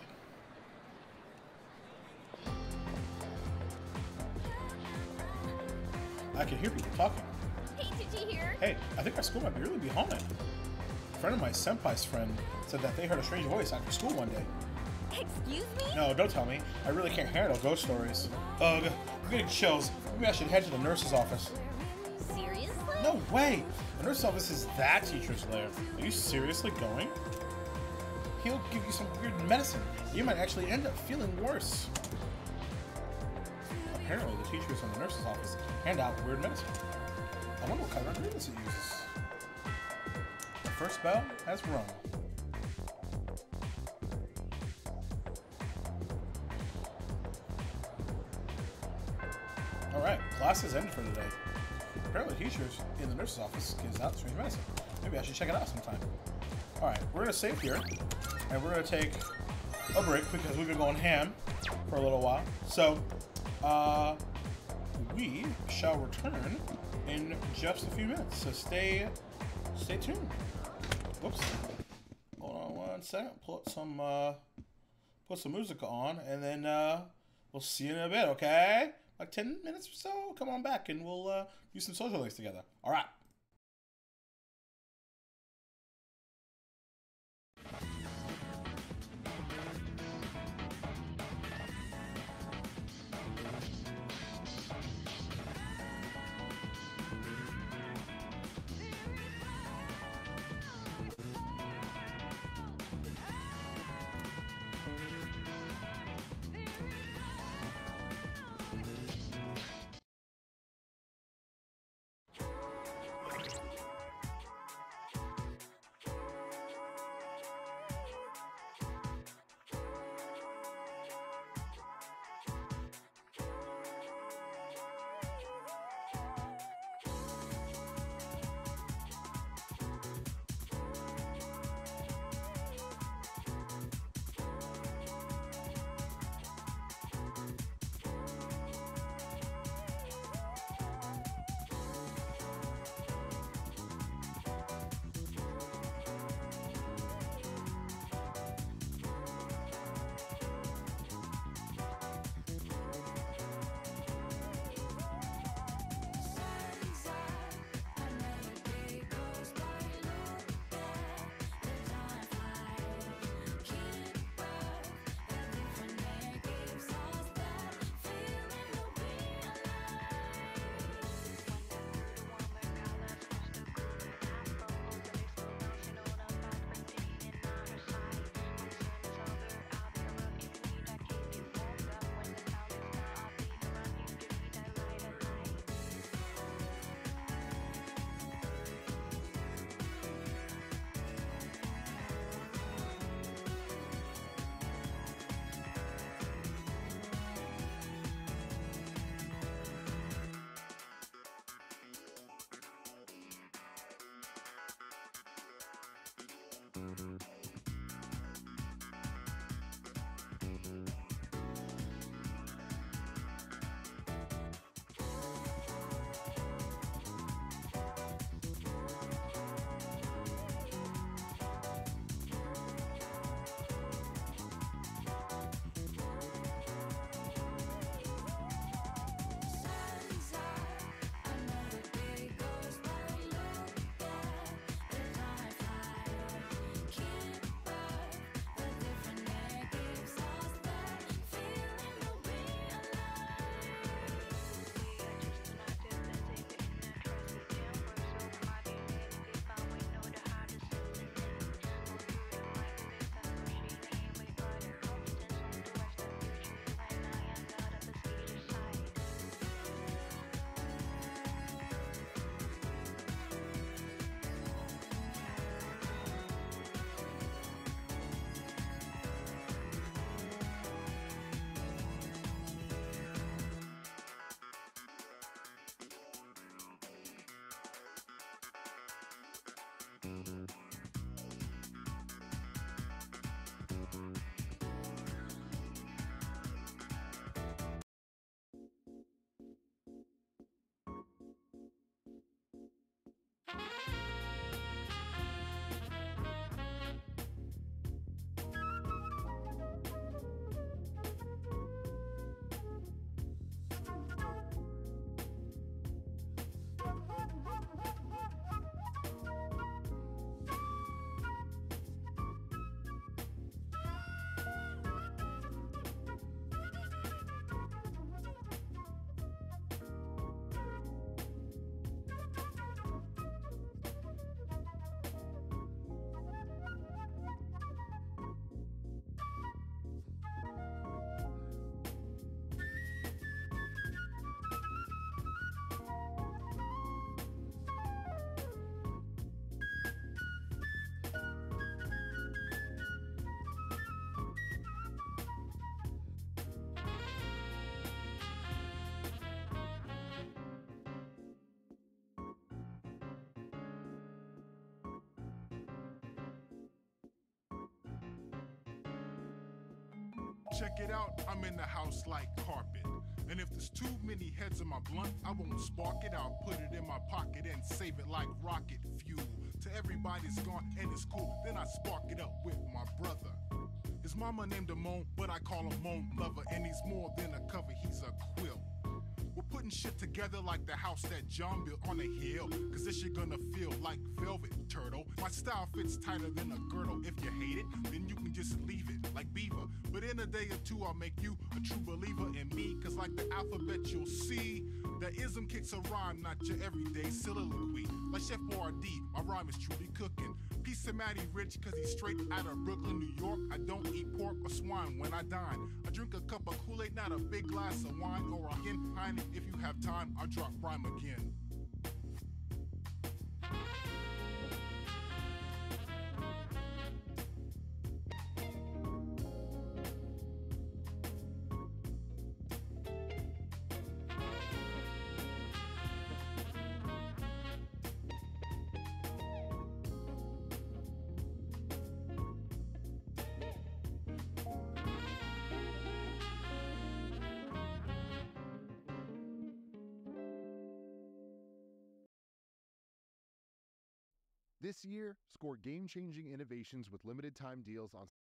I can hear people talking. Hey, did you hear? Hey, I think our school might really be behind. A friend of my senpai's friend said that they heard a strange voice after school one day. Excuse me? No, don't tell me. I really can't handle ghost stories. Ugh, I'm getting chills. Maybe I should head to the nurse's office. Seriously? No way! Nurse's office is that teacher's lair. Are you seriously going? He'll give you some weird medicine. You might actually end up feeling worse. Apparently, the teachers in the nurse's office hand out weird medicine. I wonder what kind of ingredients it uses. The first bell has rung. Alright, class has ended for today. Teachers in the nurse's office gives out strange medicine. Maybe I should check it out sometime. Alright, we're gonna save here. And we're gonna take a break because we've been going ham for a little while. So, uh, we shall return in just a few minutes. So stay, stay tuned. Whoops. Hold on one second. Put some, uh, put some music on, and then uh, we'll see you in a bit. Okay? Like ten minutes or so. Come on back, and we'll uh, do some social links together. All right. you Check it out, I'm in the house like carpet. And if there's too many heads in my blunt, I won't spark it. I'll put it in my pocket and save it like rocket fuel. To everybody's gone and it's cool. Then I spark it up with my brother. His mama named him Moan, but I call him Moan Lover. And he's more than a cover, he's a quilt. We're putting shit together like the house that John built on a hill. Cause this shit gonna feel like velvet, turtle. My style fits tighter than a girdle. If you hate it, then you can just leave it like Beaver. But in a day or two, I'll make you a true believer in me. Cause like the alphabet, you'll see that ism kicks a rhyme, not your everyday soliloquy. Like Chef Boyardee, my rhyme is truly cooking. Peace to Matty Rich, cause he's straight out of Brooklyn, New York. I don't eat pork or swine when I dine. I drink a cup of Kool Aid, not a big glass of wine or a hin. If you have time, I'll drop rhyme again. This year, score game changing innovations with limited time deals on